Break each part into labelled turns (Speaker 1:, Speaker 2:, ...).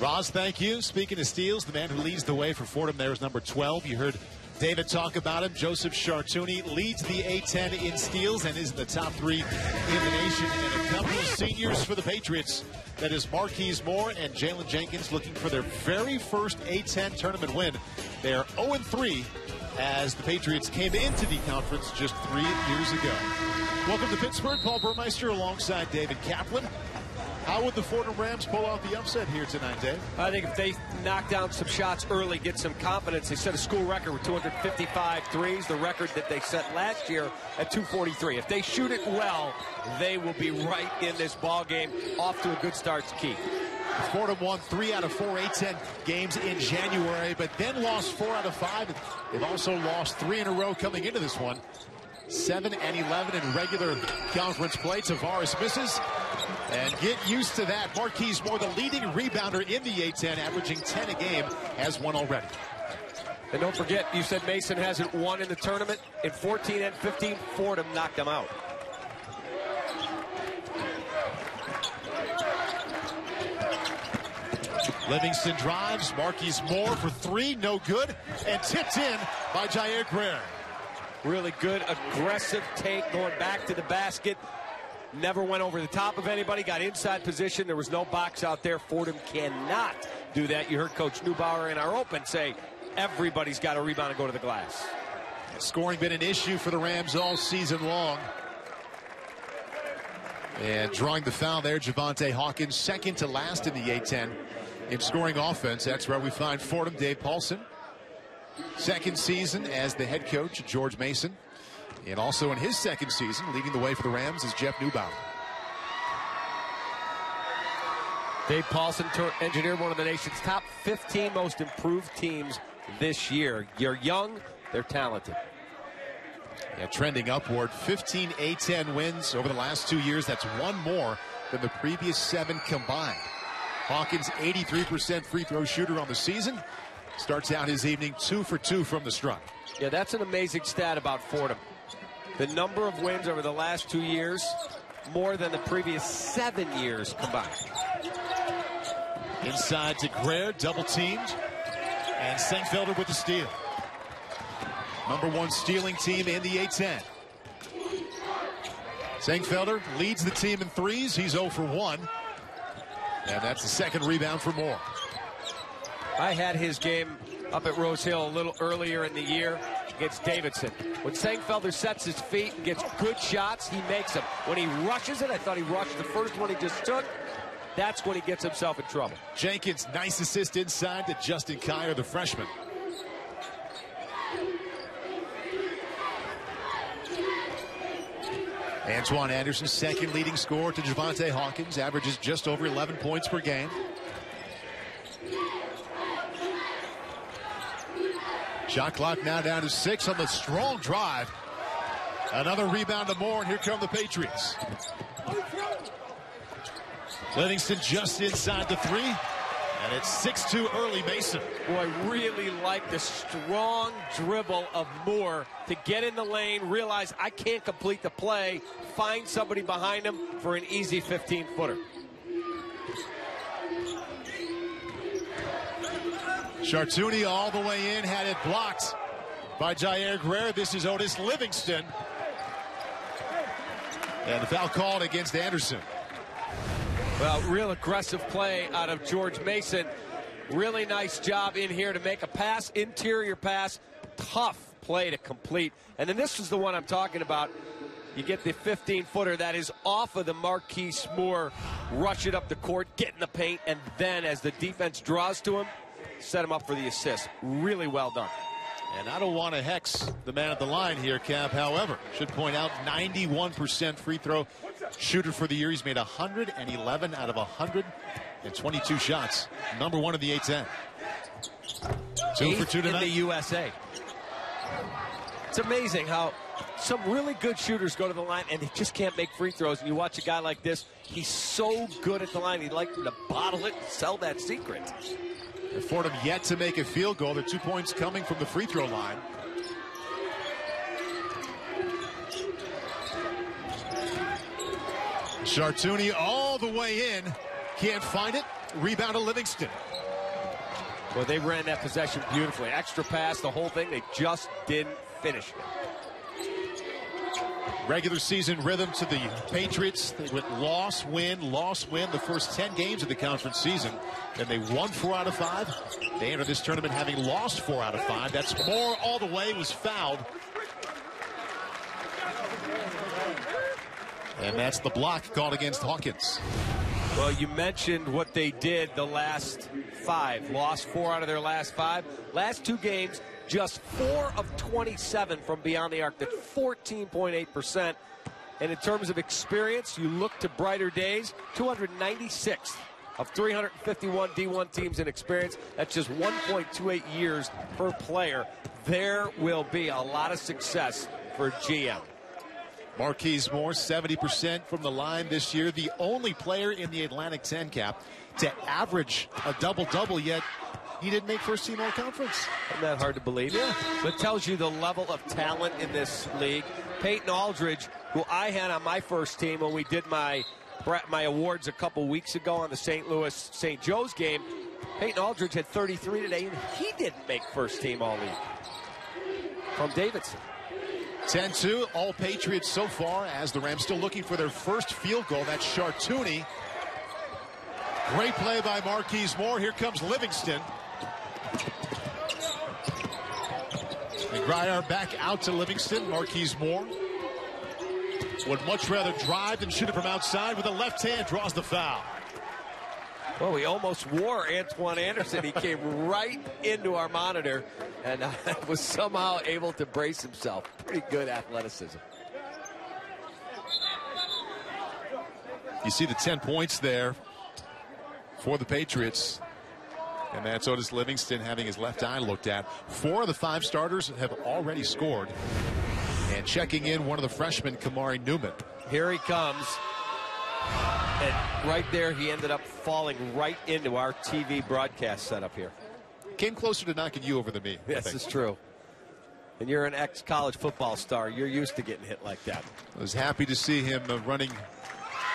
Speaker 1: Roz, thank you. Speaking of steals, the man who leads the way for Fordham there is number 12. You heard David talk about him. Joseph Chartouni leads the A-10 in steals and is in the top three in the nation. And a couple of seniors for the Patriots. That is Marquise Moore and Jalen Jenkins looking for their very first A-10 tournament win. They are 0-3 as the Patriots came into the conference just three years ago. Welcome to Pittsburgh. Paul Burmeister alongside David Kaplan. How would the Fordham Rams pull out the upset here tonight, Dave?
Speaker 2: I think if they knock down some shots early, get some confidence, they set a school record with 255 threes, the record that they set last year at 243. If they shoot it well, they will be right in this ball game. Off to a good start, key.
Speaker 1: Fordham won three out of four A-10 games in January, but then lost four out of five. They've also lost three in a row coming into this one. 7 and 11 in regular conference play. Tavares misses. And get used to that. Marquise Moore, the leading rebounder in the A-10, averaging 10 a game, has one already.
Speaker 2: And don't forget, you said Mason hasn't won in the tournament. In 14 and 15, Fordham knocked them out.
Speaker 1: Livingston drives. Marquise Moore for three, no good. And tipped in by Jaire Grayer.
Speaker 2: Really good, aggressive take going back to the basket. Never went over the top of anybody, got inside position. There was no box out there. Fordham cannot do that. You heard Coach Neubauer in our open say everybody's got to rebound and go to the glass.
Speaker 1: Scoring been an issue for the Rams all season long. And drawing the foul there, Javontae Hawkins, second to last in the A-10 in scoring offense. That's where we find Fordham, Dave Paulson. Second season as the head coach, George Mason. And also in his second season, leading the way for the Rams is Jeff Neubauer.
Speaker 2: Dave Paulson engineered one of the nation's top 15 most improved teams this year. You're young, they're talented.
Speaker 1: Yeah, trending upward. 15 A-10 wins over the last two years. That's one more than the previous seven combined. Hawkins, 83% free throw shooter on the season. Starts out his evening two for two from the stripe.
Speaker 2: Yeah, that's an amazing stat about Fordham. The number of wins over the last two years, more than the previous seven years combined.
Speaker 1: Inside to Grayer, double teamed. And Sengfelder with the steal. Number one stealing team in the A-10. Sengfelder leads the team in threes. He's 0 for 1. And that's the second rebound for Moore.
Speaker 2: I had his game up at Rose Hill a little earlier in the year against Davidson. When Sengfelder sets his feet and gets good shots, he makes them. When he rushes it, I thought he rushed the first one he just took. That's when he gets himself in trouble.
Speaker 1: Jenkins, nice assist inside to Justin Kier, the freshman. Antwoine Anderson, second leading scorer to Javontae Hawkins, averages just over 11 points per game. Shot clock now down to six on the strong drive. Another rebound to Moore, and here come the Patriots. Livingston just inside the three. And it's 6-2 early Mason.
Speaker 2: Boy, really like the strong dribble of Moore to get in the lane, realize I can't complete the play, find somebody behind him for an easy 15-footer.
Speaker 1: Chartouni all the way in, had it blocked by Jaire Grayer. This is Otis Livingston. And the foul called against Anderson.
Speaker 2: Well, real aggressive play out of George Mason. Really nice job in here to make a pass, interior pass. Tough play to complete. And then this is the one I'm talking about. You get the 15 footer that is off of the Marquise Moore, rush it up the court, get in the paint, and then as the defense draws to him, set him up for the assist. Really well done.
Speaker 1: And I don't want to hex the man at the line here, Cap. However, should point out 91% free throw shooter for the year. He's made 111 out of 122 shots. Number one in the A-10. Two
Speaker 2: Eighth
Speaker 1: for two tonight.
Speaker 2: in the USA. It's amazing how some really good shooters go to the line and they just can't make free throws. And you watch a guy like this, he's so good at the line. He'd like to bottle it and sell that secret.
Speaker 1: Fordham yet to make a field goal. The two points coming from the free throw line. Chartouni all the way in. Can't find it. Rebound to Livingston.
Speaker 2: Well, they ran that possession beautifully. Extra pass, the whole thing. They just didn't finish it.
Speaker 1: Regular season rhythm to the Patriots. They went loss, win, loss, win the first 10 games of the conference season. Then they won four out of five. They enter this tournament having lost four out of five. That's more all the way, was fouled. And that's the block called against Hawkins.
Speaker 2: Well, you mentioned what they did the last five. Lost four out of their last five. Last two games, just four of 27 from beyond the arc. That's 14.8%. And in terms of experience, you look to brighter days, 296th of 351 D1 teams in experience. That's just 1.28 years per player. There will be a lot of success for GM.
Speaker 1: Marquise Moore, 70% from the line this year. The only player in the Atlantic 10 cap to average a double-double, yet he didn't make first team all conference.
Speaker 2: Isn't that hard to believe? Yeah. But tells you the level of talent in this league. Peyton Aldridge, who I had on my first team when we did my my awards a couple weeks ago on the St. Louis St. Joe's game. Peyton Aldridge had 33 today, and he didn't make first team all league. From Davidson.
Speaker 1: 10-2, all Patriots so far as the Rams still looking for their first field goal. That's Chartouni. Great play by Marquise Moore. Here comes Livingston. And Grayer back out to Livingston. Marquise Moore would much rather drive than shoot it from outside with a left hand. Draws the foul.
Speaker 2: Well, we almost wore Antwoine Anderson. He came right into our monitor and uh, was somehow able to brace himself. Pretty good athleticism.
Speaker 1: You see the 10 points there for the Patriots. And that's Otis Livingston having his left eye looked at. Four of the five starters have already scored. And checking in one of the freshmen, Karmari Newman.
Speaker 2: Here he comes. And right there, he ended up falling right into our TV broadcast setup here.
Speaker 1: Came closer to knocking you over than me.
Speaker 2: Yes, it's true. And you're an ex-college football star. You're used to getting hit like that.
Speaker 1: I was happy to see him uh, running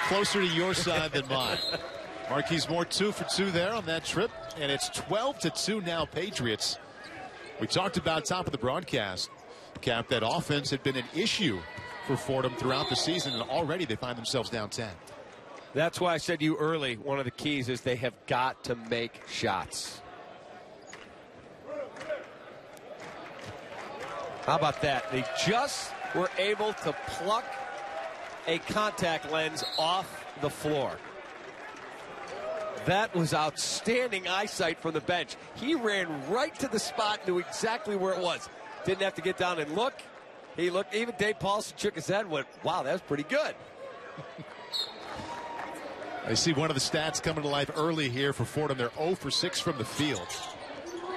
Speaker 1: closer to your side than mine. Marquise Moore two for two there on that trip, and it's 12 to two now. Patriots. We talked about top of the broadcast, Cap. That offense had been an issue for Fordham throughout the season, and already they find themselves down 10.
Speaker 2: That's why I said to you early, one of the keys is they have got to make shots. How about that? They just were able to pluck a contact lens off the floor. That was outstanding eyesight from the bench. He ran right to the spot, knew exactly where it was. Didn't have to get down and look. He looked, even Dave Paulson shook his head and went, wow, that's pretty good.
Speaker 1: I see one of the stats coming to life early here for Fordham. They're 0 for 6 from the field.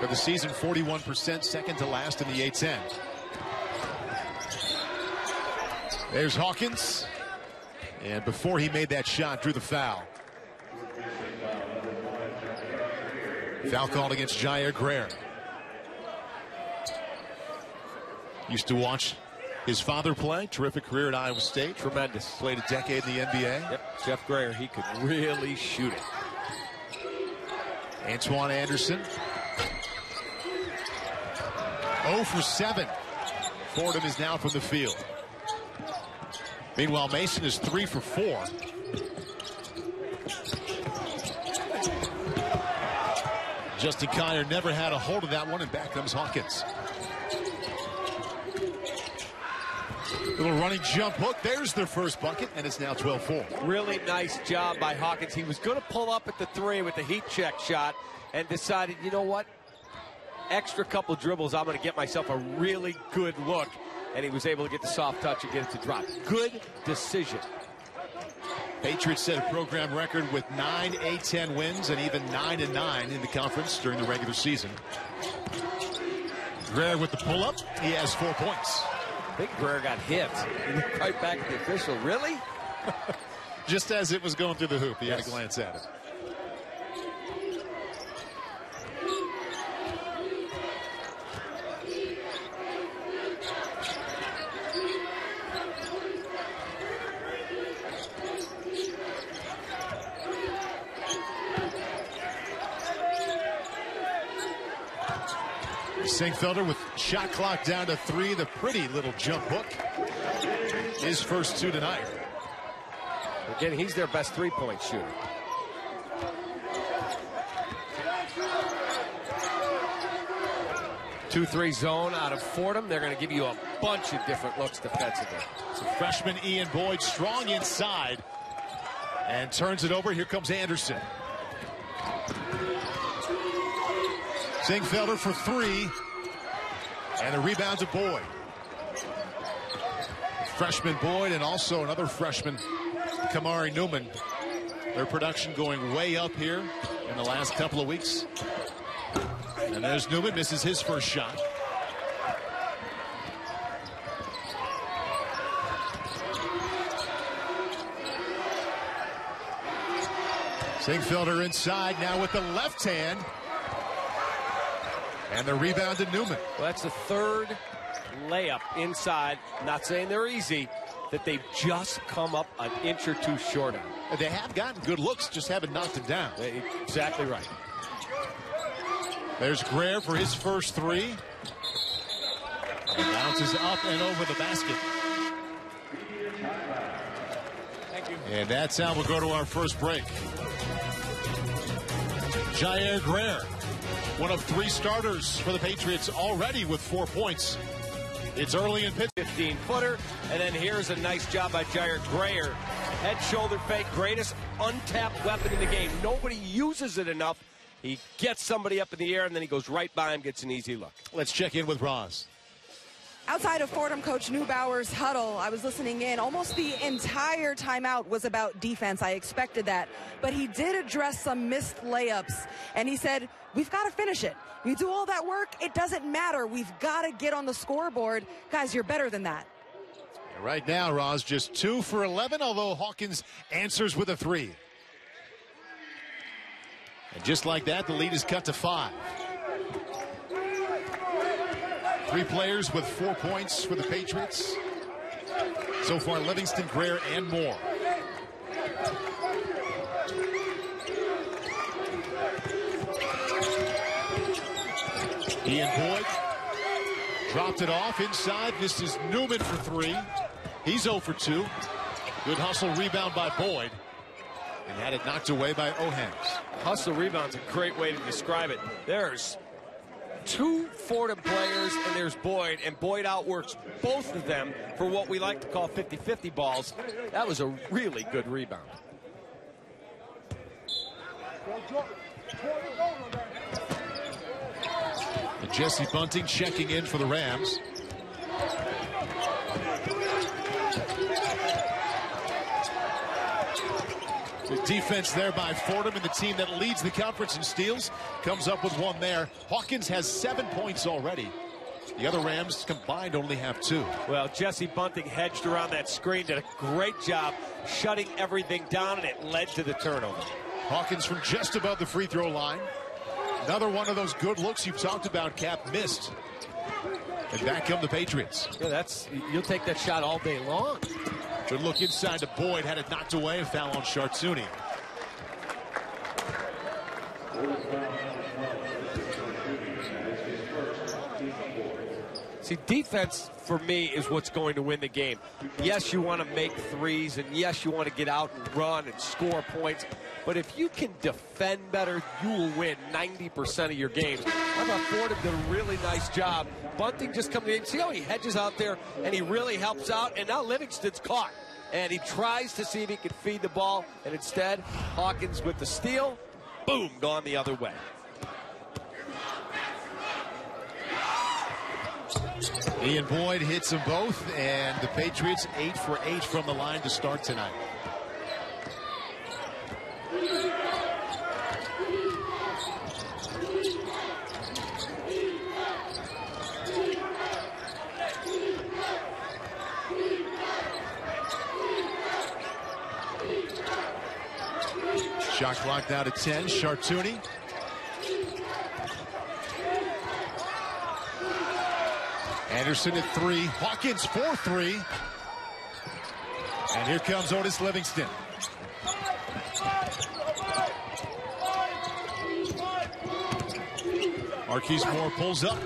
Speaker 1: For the season, 41%, second to last in the A10. There's Hawkins. And before he made that shot, drew the foul. Foul called against Jaire Grayer. Used to watch his father play, terrific career at Iowa State.
Speaker 2: Tremendous.
Speaker 1: Played a decade in the NBA.
Speaker 2: Yep, Jeff Grayer, he could really shoot it.
Speaker 1: Antwoine Anderson. 0 for 7. Fordham is now from the field. Meanwhile, Mason is 3 for 4. Justin Kier never had a hold of that one, and back comes Hawkins. Little running jump hook. There's their first bucket, and it's now 12-4.
Speaker 2: Really nice job by Hawkins. He was going to pull up at the three with the heat check shot and decided, you know what? Extra couple dribbles, I'm going to get myself a really good look. And he was able to get the soft touch and get it to drop. Good decision.
Speaker 1: Patriots set a program record with nine A10 wins and even 9 and 9 in the conference during the regular season. Grayer with the pull up. He has four points.
Speaker 2: I think Grayer got hit. right back at the official. Really?
Speaker 1: Just as it was going through the hoop, he yes. had a glance at it. Sengfelder with shot clock down to three. The pretty little jump hook. His first two tonight.
Speaker 2: Again, he's their best three-point shooter. Two-three zone out of Fordham. They're going to give you a bunch of different looks defensively.
Speaker 1: So freshman Ian Boyd strong inside and turns it over. Here comes Anderson. Sengfelder for three. And the rebound to Boyd. Freshman Boyd and also another freshman, Karmari Newman. Their production going way up here in the last couple of weeks. And there's Newman, misses his first shot. Sengfelder inside now with the left hand. And the rebound to Newman.
Speaker 2: Well, that's the third layup inside. Not saying they're easy, that they've just come up an inch or two short of.
Speaker 1: They have gotten good looks, just haven't knocked them down.
Speaker 2: Exactly right.
Speaker 1: There's Grayer for his first three. And bounces up and over the basket.
Speaker 2: Thank you.
Speaker 1: And that's how we'll go to our first break. Jaire Grayer, one of three starters for the Patriots already with four points. It's early in pitch.
Speaker 2: 15 footer. And then here's a nice job by Jaire Grayer. Head shoulder fake, greatest untapped weapon in the game. Nobody uses it enough. He gets somebody up in the air and then he goes right by him, gets an easy look.
Speaker 1: Let's check in with Roz.
Speaker 3: Outside of Fordham coach Neubauer's huddle, I was listening in. Almost the entire timeout was about defense. I expected that. But he did address some missed layups. And he said, We've got to finish it. You do all that work, it doesn't matter. We've got to get on the scoreboard. Guys, you're better than that.
Speaker 1: Right now, Roz, just two for 11, although Hawkins answers with a three. And just like that, the lead is cut to five. Three players with four points for the Patriots. So far, Livingston, Grayer, and Moore. Ian Boyd dropped it off inside. This is Newman for three. He's 0 for 2. Good hustle rebound by Boyd. And had it knocked away by Ohams.
Speaker 2: Hustle rebound's a great way to describe it. There's two Fordham players, and there's Boyd, and Boyd outworks both of them for what we like to call 50-50 balls. That was a really good rebound.
Speaker 1: Jesse Bunting checking in for the Rams. The defense there by Fordham and the team that leads the conference in steals comes up with one there. Hawkins has seven points already. The other Rams combined only have two.
Speaker 2: Well, Jesse Bunting hedged around that screen, did a great job shutting everything down, and it led to the turnover.
Speaker 1: Hawkins from just above the free throw line. Another one of those good looks you've talked about, Cap missed. And back come the Patriots.
Speaker 2: Yeah, that's you'll take that shot all day long.
Speaker 1: Good look inside to Boyd, had it knocked away, a foul on Chartouni.
Speaker 2: See, defense for me is what's going to win the game. Yes, you want to make threes, and yes, you want to get out and run and score points. But if you can defend better, you will win 90% of your games. I thought Fordham did a really nice job. Bunting just coming in. See how he hedges out there, and he really helps out. And now Livingston's caught. And he tries to see if he can feed the ball, and instead, Hawkins with the steal. Boom, gone the other way.
Speaker 1: Ian Boyd hits them both, and the Patriots eight for eight from the line to start tonight. Shot clock down to 10. Chartouni. Anderson at three. Hawkins 4-3. And here comes Otis Livingston. Marquise Moore pulls up.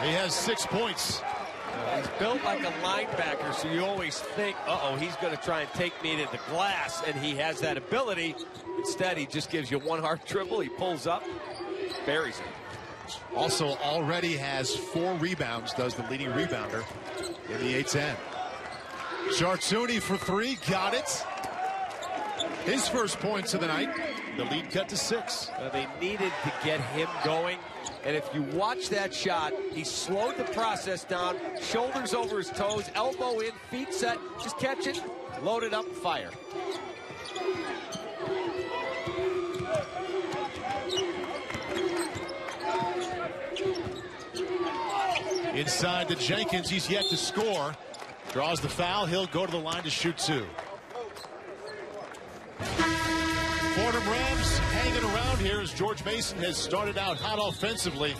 Speaker 1: He has six points.
Speaker 2: Uh, he's built like a linebacker, so you always think, uh-oh, he's going to try and take me to the glass, and he has that ability. Instead, he just gives you one hard dribble. He pulls up, buries it.
Speaker 1: Also already has four rebounds, does the leading rebounder in the A-10. Chartouni for three, got it. His first points of the night. The lead cut to six.
Speaker 2: Uh, they needed to get him going. And if you watch that shot, he slowed the process down, shoulders over his toes, elbow in, feet set, just catch it, load it up, fire.
Speaker 1: Inside to Jenkins, he's yet to score. Draws the foul, he'll go to the line to shoot two. Fordham Rams hanging around here as George Mason has started out hot offensively.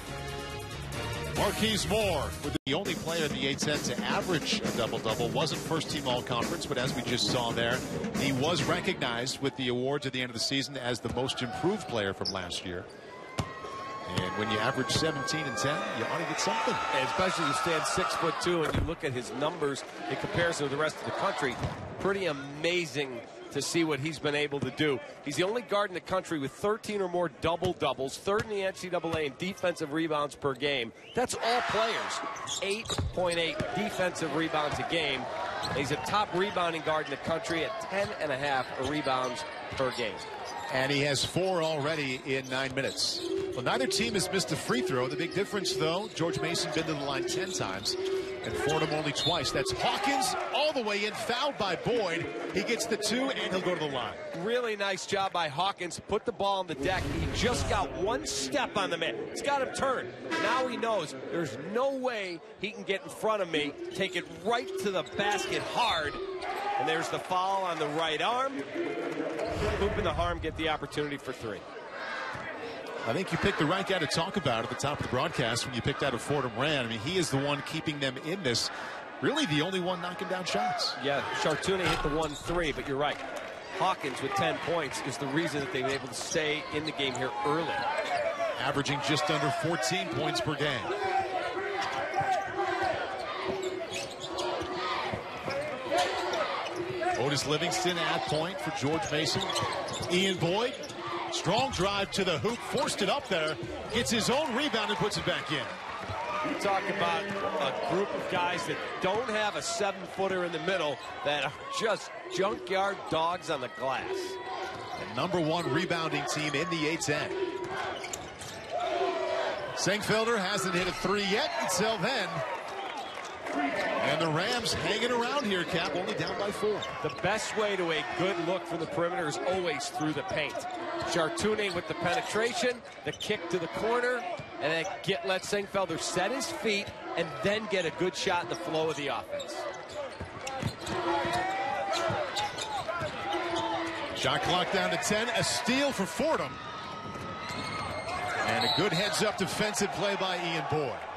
Speaker 1: Marquise Moore, with the only player in the A-10 to average a double-double, wasn't first-team all-conference, but as we just saw there, he was recognized with the awards at the end of the season as the most improved player from last year. And when you average 17 and 10, you ought to get something.
Speaker 2: And especially you stand six foot two and you look at his numbers in comparison to the rest of the country. Pretty amazing to see what he's been able to do. He's the only guard in the country with 13 or more double doubles, third in the NCAA in defensive rebounds per game. That's all players. 8.8 defensive rebounds a game. He's a top rebounding guard in the country at 10 and a half rebounds per game.
Speaker 1: And he has four already in nine minutes. Well, neither team has missed a free throw. The big difference, though, George Mason been to the line 10 times and Fordham only twice. That's Hawkins all the way in, fouled by Boyd. He gets the two, and he'll go to the line.
Speaker 2: Really nice job by Hawkins. Put the ball on the deck. He just got one step on the man. It's got him turned. Now he knows there's no way he can get in front of me. Take it right to the basket hard. And there's the foul on the right arm. Hoop and the harm get the opportunity for three.
Speaker 1: I think you picked the right guy to talk about at the top of the broadcast when you picked out of Fordham Rand. I mean, he is the one keeping them in this. Really the only one knocking down shots.
Speaker 2: Yeah, Chartouni hit the 1-3, but you're right. Hawkins with 10 points is the reason that they've been able to stay in the game here early.
Speaker 1: Averaging just under 14 points per game. Livingston at point for George Mason. Ian Boyd Strong drive to the hoop, forced it up there, gets his own rebound and puts it back in.
Speaker 2: You talk about a group of guys that don't have a seven footer in the middle that are just junkyard dogs on the glass.
Speaker 1: The number one rebounding team in the A-10. Sengfelder hasn't hit a three yet until then. And the Rams hanging around here, Cap, only down by four.
Speaker 2: The best way to a good look from the perimeter is always through the paint. Chartouni with the penetration, the kick to the corner, and then get let Sengfelder set his feet and then get a good shot in the flow of the offense.
Speaker 1: Shot clock down to 10. A steal for Fordham. And a good heads-up defensive play by Ian Boyd.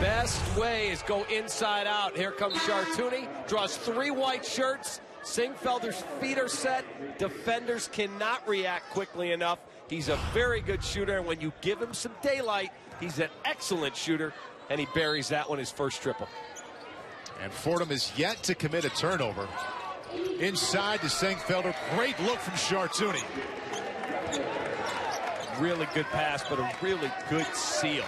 Speaker 2: Best way is go inside out. Here comes Chartouni, draws three white shirts. Sengfelder's feet are set. Defenders cannot react quickly enough. He's a very good shooter, and when you give him some daylight, he's an excellent shooter, and he buries that one his first triple.
Speaker 1: And Fordham is yet to commit a turnover. Inside to Sengfelder. Great look from Chartouni.
Speaker 2: Really good pass, but a really good seal.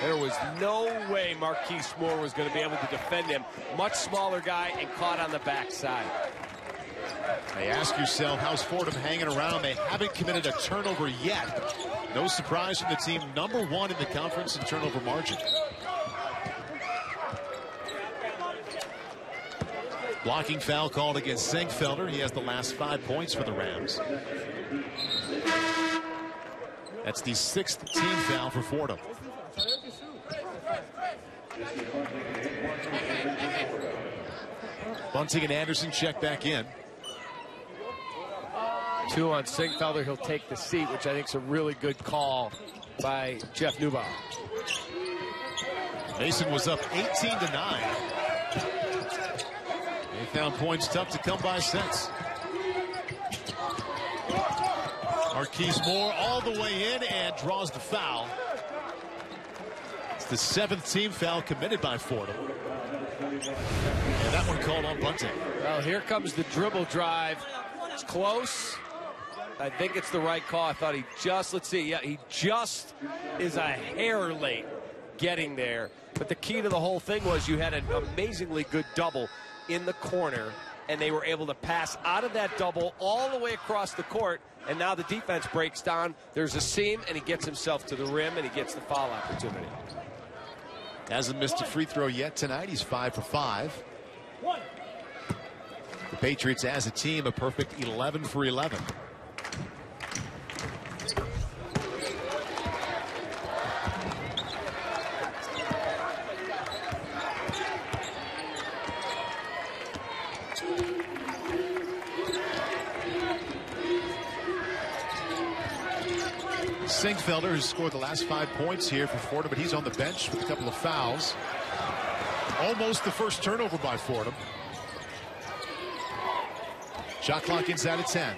Speaker 2: There was no way Marquise Moore was going to be able to defend him. Much smaller guy and caught on the backside.
Speaker 1: They ask yourself, how's Fordham hanging around? They haven't committed a turnover yet. No surprise from the team number one in the conference in turnover margin. Blocking foul called against Sengfelder. He has the last five points for the Rams. That's the sixth team foul for Fordham. Bunting and Anderson check back in.
Speaker 2: Two on Sengfelder. He'll take the seat, which I think is a really good call by Jeff Neubauer.
Speaker 1: Mason was up 18 to 9. They found points tough to come by since. Marquise Moore all the way in and draws the foul. The seventh team foul committed by Fordham. And that one called on Bunting.
Speaker 2: Well, here comes the dribble drive. It's close. I think it's the right call. I thought he just, let's see, yeah, he just is a hair late getting there. But the key to the whole thing was you had an amazingly good double in the corner, and they were able to pass out of that double all the way across the court. And now the defense breaks down. There's a seam, and he gets himself to the rim, and he gets the foul opportunity.
Speaker 1: Hasn't missed a free throw yet tonight. He's five for five. The Patriots, as a team, a perfect 11 for 11. Sengfelder has scored the last five points here for Fordham, but he's on the bench with a couple of fouls. Almost the first turnover by Fordham. Shot clock inside of 10.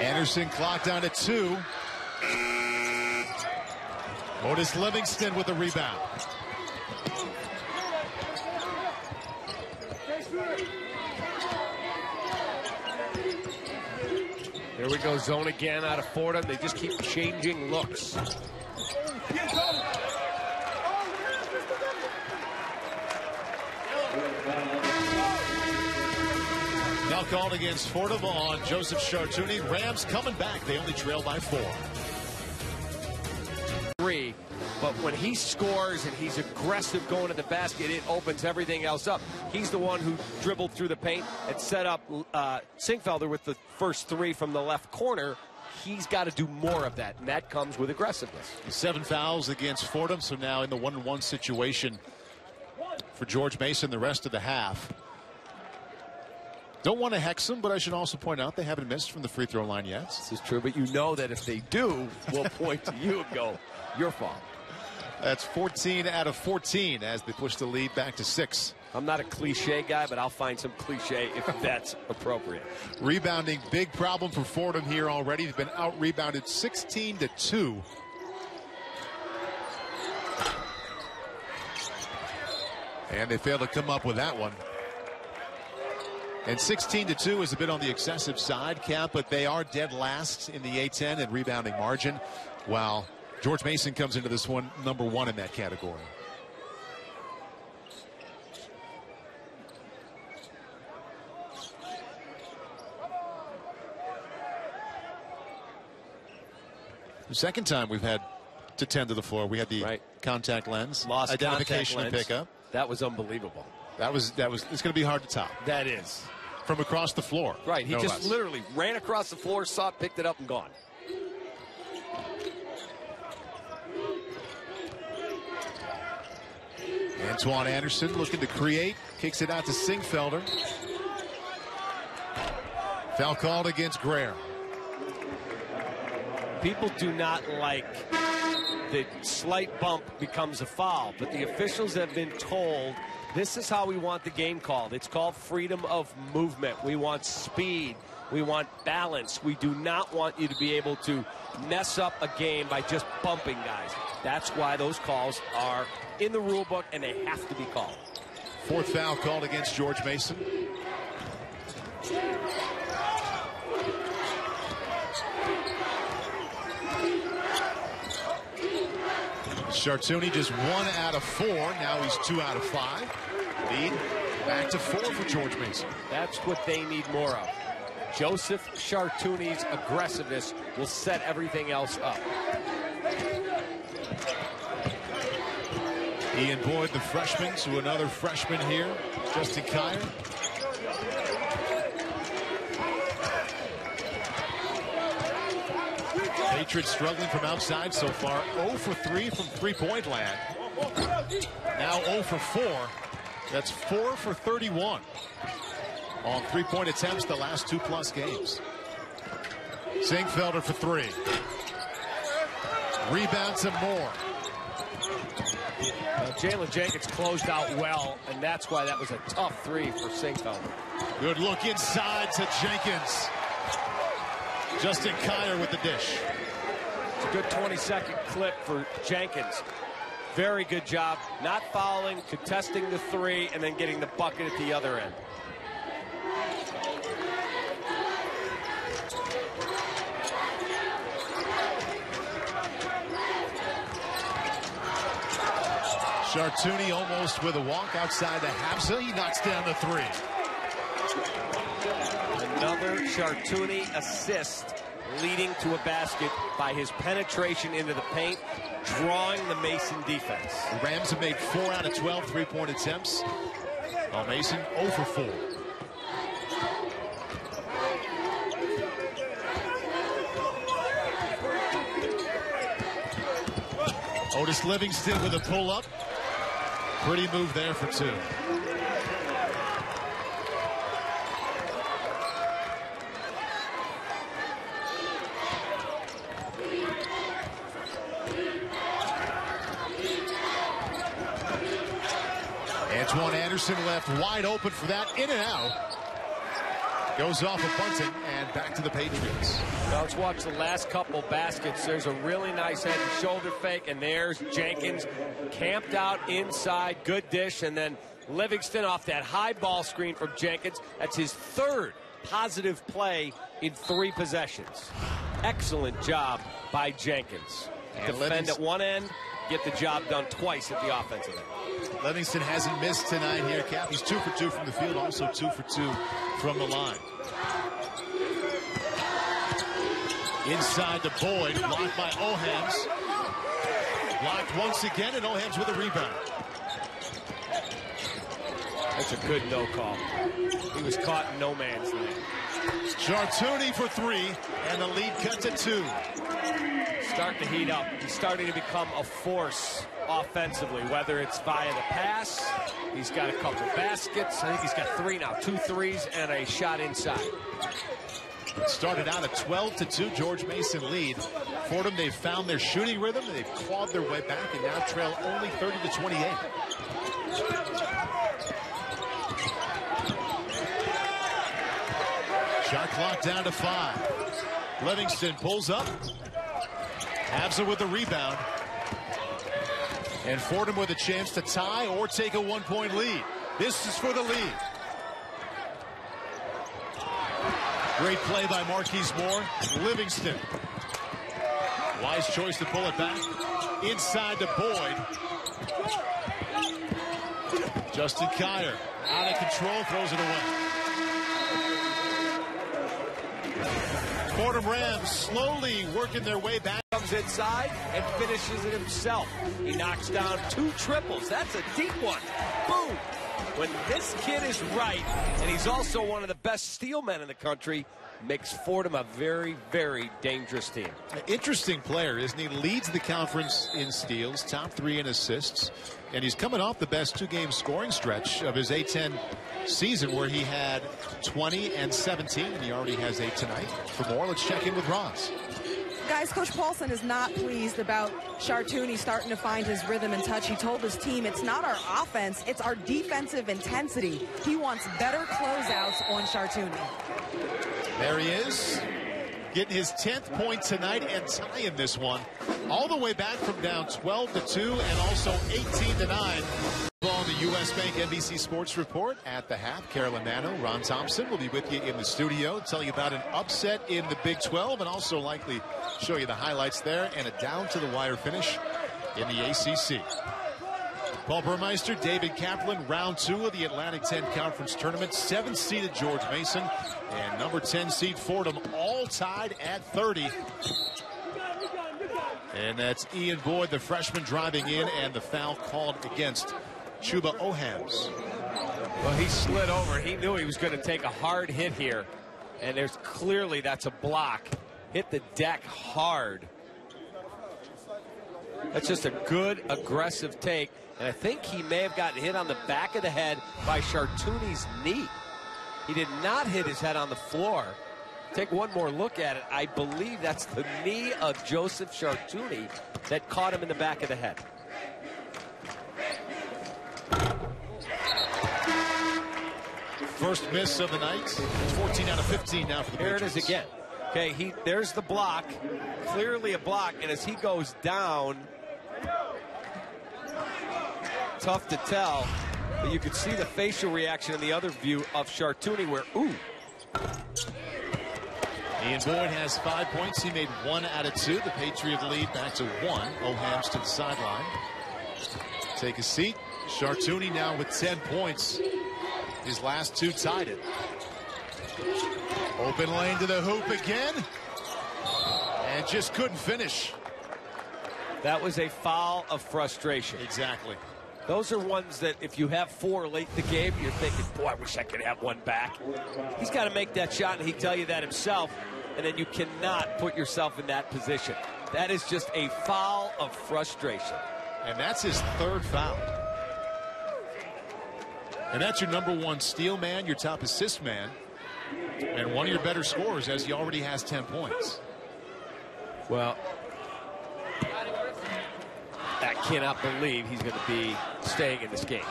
Speaker 1: Anderson clocked down at two. Otis Livingston with a rebound.
Speaker 2: Here we go, zone again out of Fordham. They just keep changing looks.
Speaker 1: Now called against Fordham on Joseph Chartouni. Rams coming back. They only trail by four.
Speaker 2: But when he scores and he's aggressive going to the basket, it opens everything else up. He's the one who dribbled through the paint and set up uh, Sengfelder with the first three from the left corner. He's got to do more of that, and that comes with aggressiveness.
Speaker 1: Seven fouls against Fordham, so now in the one-on-one situation for George Mason the rest of the half. Don't want to hex them, but I should also point out they haven't missed from the free throw line yet.
Speaker 2: This is true, but you know that if they do, we'll point to you and go, your fault.
Speaker 1: That's 14 out of 14 as they push the lead back to six.
Speaker 2: I'm not a cliche guy, but I'll find some cliche if that's appropriate.
Speaker 1: Rebounding, big problem for Fordham here already. They've been out rebounded 16 to 2. And they failed to come up with that one. And 16 to 2 is a bit on the excessive side, Cap, but they are dead last in the A10 and rebounding margin. While George Mason comes into this one number one in that category. The second time we've had to tend to the floor, we had the
Speaker 2: right.
Speaker 1: contact lens
Speaker 2: Lost
Speaker 1: identification
Speaker 2: lens.
Speaker 1: and pickup.
Speaker 2: That was unbelievable.
Speaker 1: That was that was it's going to be hard to top
Speaker 2: That is.
Speaker 1: from across the floor.
Speaker 2: Right. He
Speaker 1: no
Speaker 2: just
Speaker 1: less.
Speaker 2: literally ran across the floor, saw it, picked it up, and gone.
Speaker 1: Antwoine Anderson looking to create, kicks it out to Sengfelder. Foul called against Graham.
Speaker 2: People do not like the slight bump becomes a foul, but the officials have been told this is how we want the game called. It's called freedom of movement. We want speed. We want balance. We do not want you to be able to mess up a game by just bumping guys. That's why those calls are in the rule book and they have to be called.
Speaker 1: Fourth foul called against George Mason. Chartouni just one out of four. Now he's two out of five. Lead back to four for George Mason.
Speaker 2: That's what they need more of. Joseph Chartouni's aggressiveness will set everything else up.
Speaker 1: Ian Boyd, the freshman, to another freshman here, Justin Kier. Patriots struggling from outside so far. 0 for 3 from three-point land. Now 0 for 4. That's 4 for 31 on three-point attempts the last two plus games. Sengfelder for three. Rebound some more.
Speaker 2: Uh, Jalen Jenkins closed out well, and that's why that was a tough three for Sengfelder.
Speaker 1: Good look inside to Jenkins. Justin Kier with the dish.
Speaker 2: It's a good 20 second clip for Jenkins. Very good job, not fouling, contesting the three, and then getting the bucket at the other end.
Speaker 1: Chartouni almost with a walk outside the Hamza. He knocks down the three.
Speaker 2: Another Chartouni assist leading to a basket by his penetration into the paint, drawing the Mason defense.
Speaker 1: The Rams have made four out of 12 three-point attempts. While Mason 0 for 4. Otis Livingston with a pull-up. Pretty move there for two. Antoine Anderson left wide open for that. In and out. Goes off of Bunting and back to the Patriots.
Speaker 2: Now let's watch the last couple baskets. There's a really nice head and shoulder fake, and there's Jenkins camped out inside. Good dish, and then Livingston off that high ball screen from Jenkins. That's his third positive play in three possessions. Excellent job by Jenkins.
Speaker 1: And
Speaker 2: Defend
Speaker 1: Livingston-
Speaker 2: at one end, get the job done twice at the offensive end.
Speaker 1: Livingston hasn't missed tonight here, Cap. He's two for two from the field, also two for two from the line. Inside the Boyd, blocked by Ohams. Blocked once again, and Ohams with a rebound.
Speaker 2: That's a good no call. He was caught in no man's land.
Speaker 1: Chartouni for three, and the lead cut to two.
Speaker 2: Starting to heat up. He's starting to become a force offensively, whether it's via the pass. He's got a couple baskets. I think he's got three now, two threes and a shot inside.
Speaker 1: It started out a 12 to 2, George Mason lead. Fordham, they've found their shooting rhythm. They've clawed their way back and now trail only 30 to 28. Shot clock down to five. Livingston pulls up. Habsa with the rebound. And Fordham with a chance to tie or take a one-point lead. This is for the lead. Great play by Marquise Moore. Livingston. Wise choice to pull it back. Inside to Boyd. Justin Kier out of control, throws it away. Fordham Rams slowly working their way back.
Speaker 2: Comes inside and finishes it himself. He knocks down two triples. That's a deep one. Boom. When this kid is right, and he's also one of the best steel men in the country, makes Fordham a very, very dangerous team.
Speaker 1: Interesting player, isn't he? Leads the conference in steals, top three in assists, and he's coming off the best two-game scoring stretch of his A-10 season where he had 20 and 17, and he already has eight tonight. For more, let's check in with Roz.
Speaker 3: Guys, Coach Paulson is not pleased about Chartouni starting to find his rhythm and touch. He told his team it's not our offense, it's our defensive intensity. He wants better closeouts on Chartouni.
Speaker 1: There he is, getting his 10th point tonight and tying this one all the way back from down 12 to 2 and also 18 to 9. On the U.S. Bank NBC Sports Report at the half, Carolyn Nano, Ron Thompson will be with you in the studio, tell you about an upset in the Big 12 and also likely show you the highlights there and a down to the wire finish in the ACC. Paul Burmeister, David Kaplan, round two of the Atlantic 10 Conference Tournament. Seventh seeded George Mason and number 10 seed Fordham, all tied at 30. And that's Ian Boyd, the freshman, driving in, and the foul called against Chuba Ohams.
Speaker 2: Well, he slid over. He knew he was going to take a hard hit here. And there's clearly that's a block. Hit the deck hard. That's just a good, aggressive take. And I think he may have gotten hit on the back of the head by Chartouni's knee. He did not hit his head on the floor. Take one more look at it. I believe that's the knee of Joseph Chartouni that caught him in the back of the head.
Speaker 1: First miss of the night. It's 14 out of 15 now for the
Speaker 2: Here it
Speaker 1: Patriots.
Speaker 2: is again. Okay, he there's the block, clearly a block, and as he goes down, tough to tell, but you could see the facial reaction in the other view of Chartouni where, ooh.
Speaker 1: Ian Boyd has five points. He made one out of two. The Patriot lead back to one. Ohams to the sideline. Take a seat. Chartouni now with 10 points. His last two tied it. Open lane to the hoop again. And just couldn't finish.
Speaker 2: That was a foul of frustration.
Speaker 1: Exactly.
Speaker 2: Those are ones that if you have four late in the game, you're thinking, boy, I wish I could have one back. He's got to make that shot, and he'd tell you that himself, and then you cannot put yourself in that position. That is just a foul of frustration.
Speaker 1: And that's his third foul. And that's your number one steal man, your top assist man, and one of your better scorers as he already has 10 points.
Speaker 2: Well, I cannot believe he's going to be staying in this game.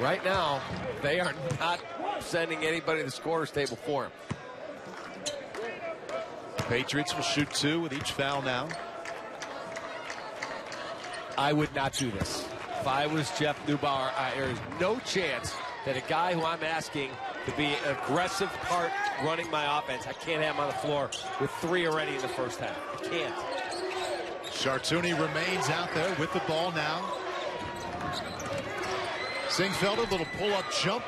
Speaker 2: Right now, they are not sending anybody to the scorer's table for him.
Speaker 1: Patriots will shoot two with each foul now.
Speaker 2: I would not do this. If I was Jeff Neubauer, I, there is no chance that a guy who I'm asking to be an aggressive part running my offense, I can't have him on the floor with three already in the first half. I can't.
Speaker 1: Chartouni remains out there with the ball now. Sengfelder, little pull-up jump.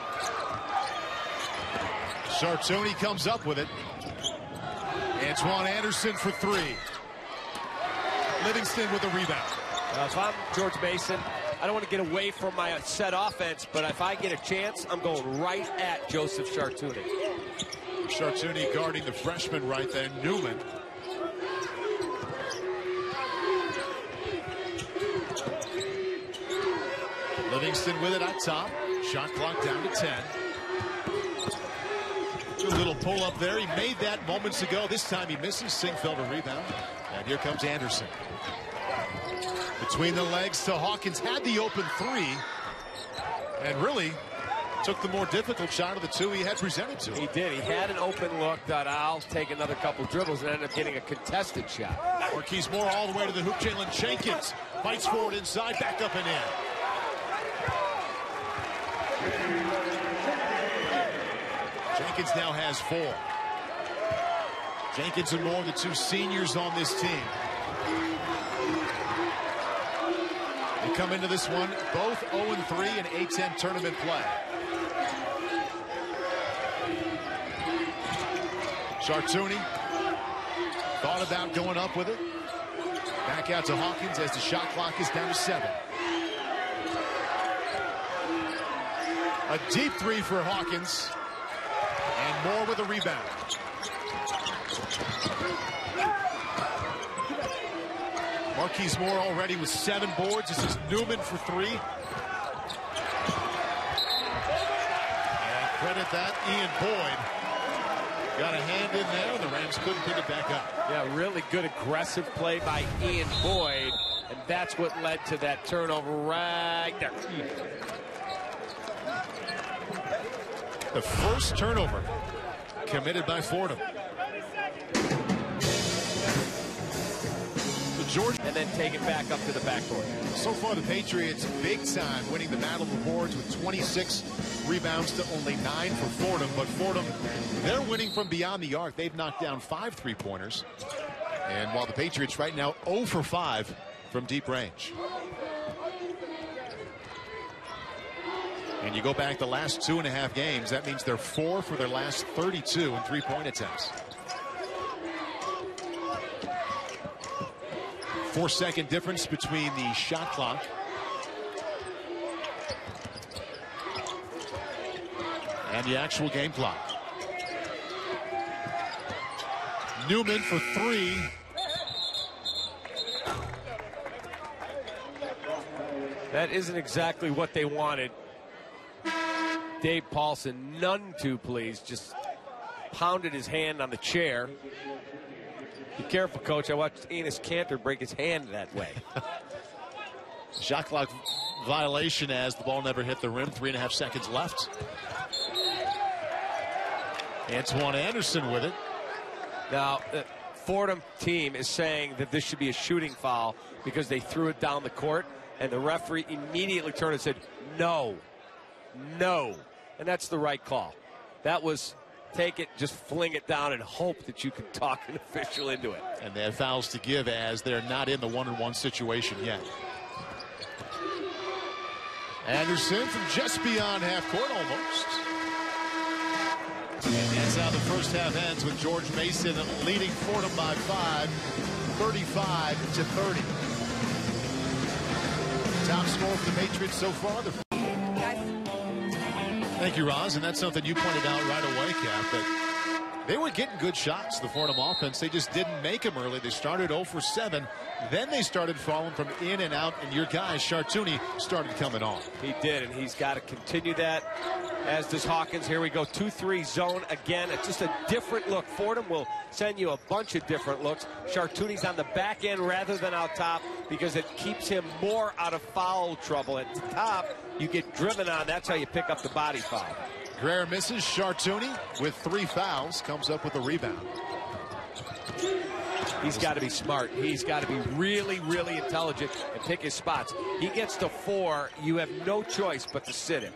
Speaker 1: Chartouni comes up with it. Antwoine Anderson for three. Livingston with a rebound.
Speaker 2: Uh, if I'm George Mason, I don't want to get away from my set offense, but if I get a chance, I'm going right at Joseph Chartouni.
Speaker 1: Chartouni guarding the freshman right there, Newman. Livingston with it on top. Shot clock down to 10. Good little pull up there. He made that moments ago. This time he misses. Sengfelder rebound. And here comes Anderson. Between the legs to Hawkins. Had the open three. And really took the more difficult shot of the two he had presented to him.
Speaker 2: He did. He had an open look. Thought I'll take another couple dribbles and ended up getting a contested shot.
Speaker 1: Marquise Moore all the way to the hoop. Jalen Jenkins fights forward inside, back up and in. Jenkins now has four. Jenkins and Moore, the two seniors on this team. Come into this one both 0-3 in A-10 tournament play. Chartouni thought about going up with it. Back out to Hawkins as the shot clock is down to seven. A deep three for Hawkins. And Moore with a rebound. Marquise Moore already with seven boards. This is Newman for three. And credit that, Ian Boyd. Got a hand in there, and the Rams couldn't pick it back up.
Speaker 2: Yeah, really good aggressive play by Ian Boyd, and that's what led to that turnover right there.
Speaker 1: The first turnover committed by Fordham. Georgia
Speaker 2: and then take it back up to the backboard.
Speaker 1: So far, the Patriots big time winning the battle of the boards with 26 rebounds to only nine for Fordham. But Fordham, they're winning from beyond the arc. They've knocked down five three-pointers. And while the Patriots right now 0 for 5 from deep range. And you go back the last two and a half games, that means they're four for their last 32 in three-point attempts. Four second difference between the shot clock and the actual game clock. Newman for three.
Speaker 2: That isn't exactly what they wanted. Dave Paulsen, none too pleased, just pounded his hand on the chair. Be careful, coach. I watched Enes Kanter break his hand that way.
Speaker 1: Shot clock violation as the ball never hit the rim. Three and a half seconds left. Antwoine Anderson with it.
Speaker 2: Now, the Fordham team is saying that this should be a shooting foul because they threw it down the court, and the referee immediately turned and said, no, no. And that's the right call. That was take it, just fling it down, and hope that you can talk an official into it.
Speaker 1: And they have fouls to give as they're not in the one-on-one situation yet. Anderson from just beyond half court almost. And that's how the first half ends with George Mason leading Fordham by five, 35 to 30. Top score for the Patriots so far. Thank you, Roz. And that's something you pointed out right away, Cap, that they were getting good shots, the Fordham offense. They just didn't make them early. They started 0 for 7. Then they started falling from in and out, and your guy, Chartouni, started coming on.
Speaker 2: He did, and he's got to continue that, as does Hawkins. Here we go, 2-3 zone again. It's just a different look. Fordham will send you a bunch of different looks. Chartouni's on the back end rather than out top because it keeps him more out of foul trouble. At the top, you get driven on. That's how you pick up the body foul.
Speaker 1: Grayer misses. Chartouni with three fouls comes up with a rebound.
Speaker 2: He's got to be smart. He's got to be really, really intelligent and pick his spots. He gets to four. You have no choice but to sit him.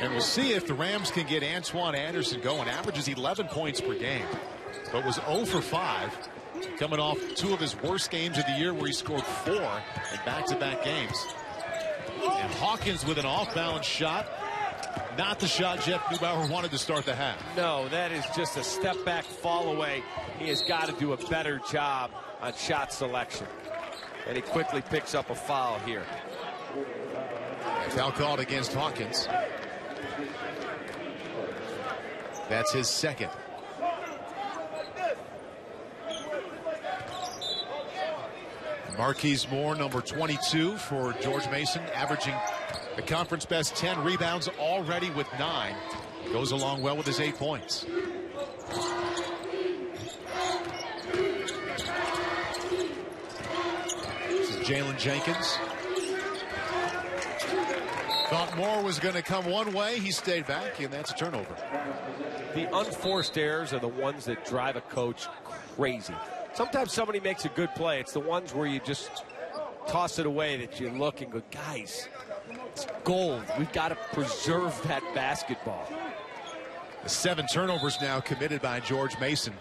Speaker 1: And we'll see if the Rams can get Antwoine Anderson going. Averages 11 points per game, but was 0 for 5 coming off two of his worst games of the year where he scored four in back-to-back games. And Hawkins with an off-balance shot. Not the shot Jeff Neubauer wanted to start the half.
Speaker 2: No, that is just a step back fall away. He has got to do a better job on shot selection. And he quickly picks up a foul here.
Speaker 1: Foul called against Hawkins. That's his second. Marquise Moore, number 22 for George Mason, averaging the conference best 10 rebounds already with nine. Goes along well with his eight points. This is Jalen Jenkins. Thought Moore was going to come one way. He stayed back, and that's a turnover.
Speaker 2: The unforced errors are the ones that drive a coach crazy. Sometimes somebody makes a good play. It's the ones where you just toss it away that you look and go, guys, it's gold. We've got to preserve that basketball.
Speaker 1: The seven turnovers now committed by George Mason.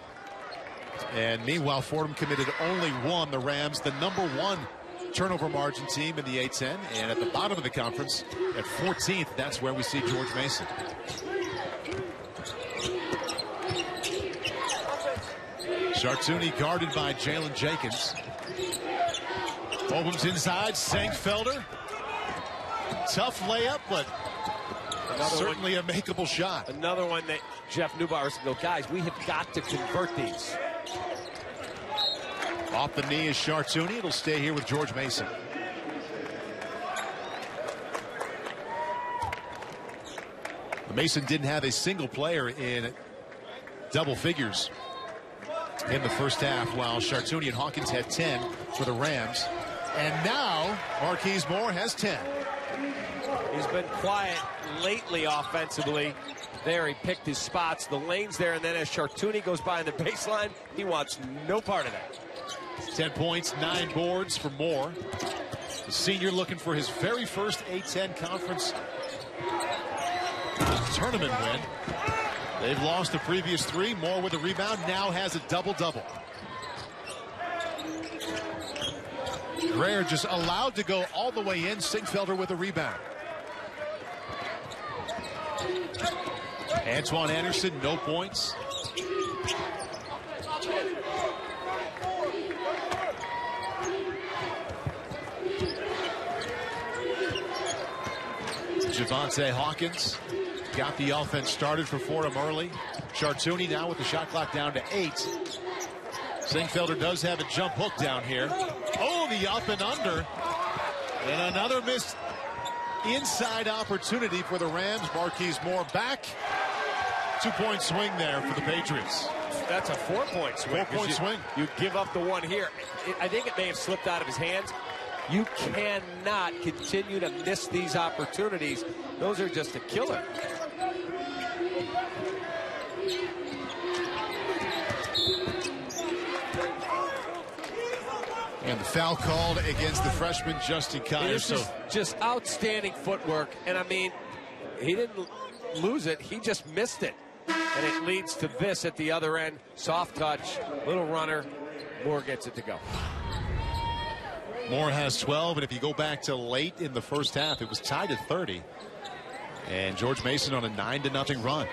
Speaker 1: And meanwhile, Fordham committed only one. The Rams, the number one turnover margin team in the A-10. And at the bottom of the conference, at 14th, that's where we see George Mason. Chartouni guarded by Jalen Jenkins. Opens inside, Sengfelder. Tough layup, but Another certainly one, a makeable shot.
Speaker 2: Another one that Jeff Neubauer said, go, guys, we have got to convert these.
Speaker 1: Off the knee is Chartouni. It'll stay here with George Mason. Mason didn't have a single player in double figures in the first half, while Chartouni and Hawkins had 10 for the Rams. And now Marquise Moore has 10.
Speaker 2: He's been quiet lately offensively. There he picked his spots, the lanes there, and then as Chartouni goes by in the baseline, he wants no part of that.
Speaker 1: 10 points, nine boards for Moore. The senior looking for his very first A-10 conference tournament win. They've lost the previous three. Moore with a rebound now has a double-double. Grayer just allowed to go all the way in. Sengfelder with a rebound. Antwoine Anderson, no points. Javontae Hawkins got the offense started for Fordham early. Chartouni now with the shot clock down to eight. Sengfelder does have a jump hook down here. Oh, the up and under. And another missed inside opportunity for the Rams. Marquise Moore back. Two-point swing there for the Patriots.
Speaker 2: That's a four-point swing.
Speaker 1: Four-point swing.
Speaker 2: You give up the one here. I think it may have slipped out of his hands. You cannot continue to miss these opportunities. Those are just a killer.
Speaker 1: And the foul called against the freshman Justin
Speaker 2: Connors.
Speaker 1: So
Speaker 2: just outstanding footwork. And I mean, he didn't lose it, he just missed it. And it leads to this at the other end. Soft touch, little runner. Moore gets it to go.
Speaker 1: Moore has 12, and if you go back to late in the first half, it was tied at 30. And George Mason on a 9 to nothing run.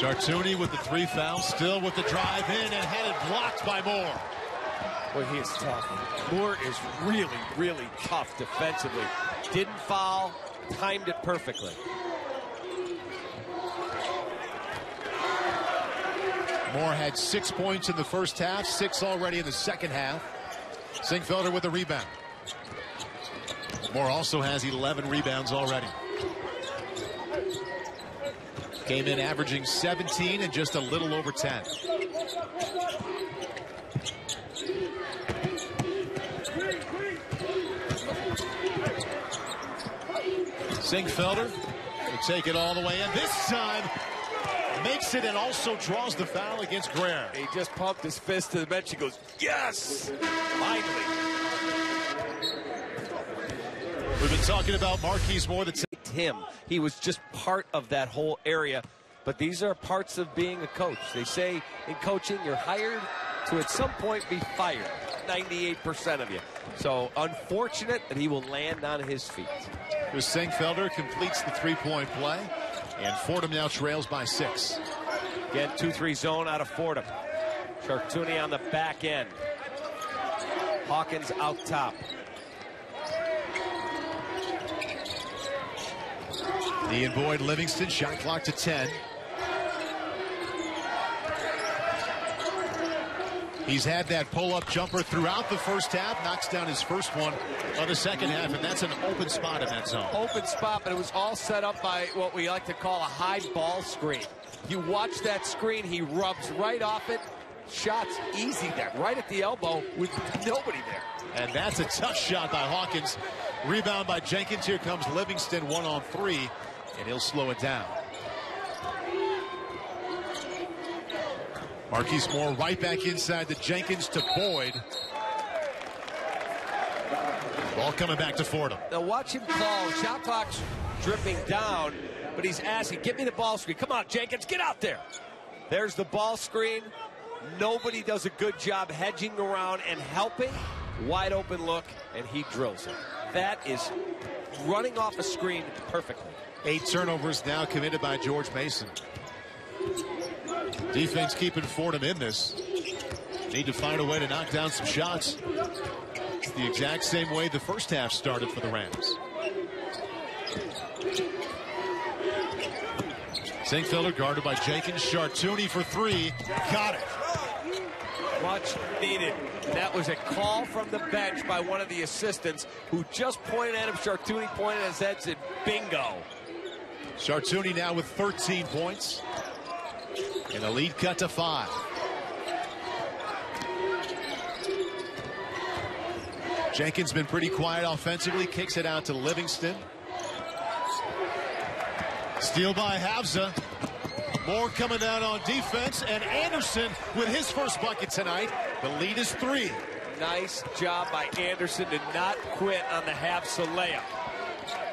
Speaker 1: Chartouni with the three fouls, still with the drive in and had it blocked by Moore.
Speaker 2: Boy, he is tough. Moore is really, really tough defensively. Didn't foul, timed it perfectly.
Speaker 1: Moore had six points in the first half, six already in the second half. Sengfelder with the rebound. Moore also has 11 rebounds already. Came in averaging 17 and just a little over 10. Sengfelder will take it all the way in. This time makes it and also draws the foul against Grayer.
Speaker 2: He just pumped his fist to the bench. He goes, yes! Finally.
Speaker 1: We've been talking about Marquise Moore. That's
Speaker 2: him. He was just part of that whole area. But these are parts of being a coach. They say in coaching, you're hired to at some point be fired. 98% of you. So unfortunate that he will land on his feet.
Speaker 1: Chris Sengfelder completes the three-point play. And Fordham now trails by six.
Speaker 2: Again, 2-3 zone out of Fordham. Chartouni on the back end. Hawkins out top.
Speaker 1: Ian Boyd, Livingston, shot clock to 10. He's had that pull-up jumper throughout the first half, knocks down his first one of the second half, and that's an open spot in that zone.
Speaker 2: Open spot, but it was all set up by what we like to call a high ball screen. You watch that screen, he rubs right off it. Shots easy there, right at the elbow with nobody there.
Speaker 1: And that's a tough shot by Hawkins. Rebound by Jenkins. Here comes Livingston, one on three, and he'll slow it down. Marquise Moore right back inside to Jenkins to Boyd. Ball coming back to Fordham.
Speaker 2: Now watch him call. Shot clock's dripping down, but he's asking, get me the ball screen. Come on, Jenkins, get out there. There's the ball screen. Nobody does a good job hedging around and helping. Wide open look, and he drills it. That is running off a screen perfectly.
Speaker 1: Eight turnovers now committed by George Mason. Defense keeping Fordham in this. Need to find a way to knock down some shots. It's the exact same way the first half started for the Rams. Sengfelder guarded by Jenkins. Chartouni for three. Got it.
Speaker 2: Much needed. That was a call from the bench by one of the assistants who just pointed at him. Chartouni pointed at his head and said, bingo.
Speaker 1: Chartuni now with 13 points. And the lead cut to five. Jenkins been pretty quiet offensively. Kicks it out to Livingston. Steal by Havsa. More coming down on defense. And Anderson with his first bucket tonight. The lead is three.
Speaker 2: Nice job by Anderson to not quit on the Havsa layup.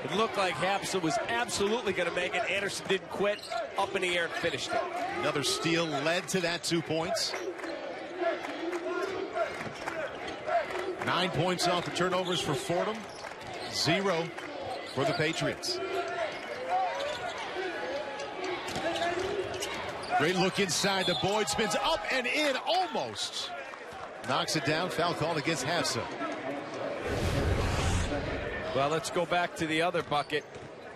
Speaker 2: It looked like Havsa was absolutely going to make it. Anderson didn't quit. Up in the air and finished it.
Speaker 1: Another steal led to that two points. Nine points off the turnovers for Fordham. Zero for the Patriots. Great look inside. The Boyd spins up and in almost. Knocks it down. Foul called against Havsa.
Speaker 2: Well, let's go back to the other bucket.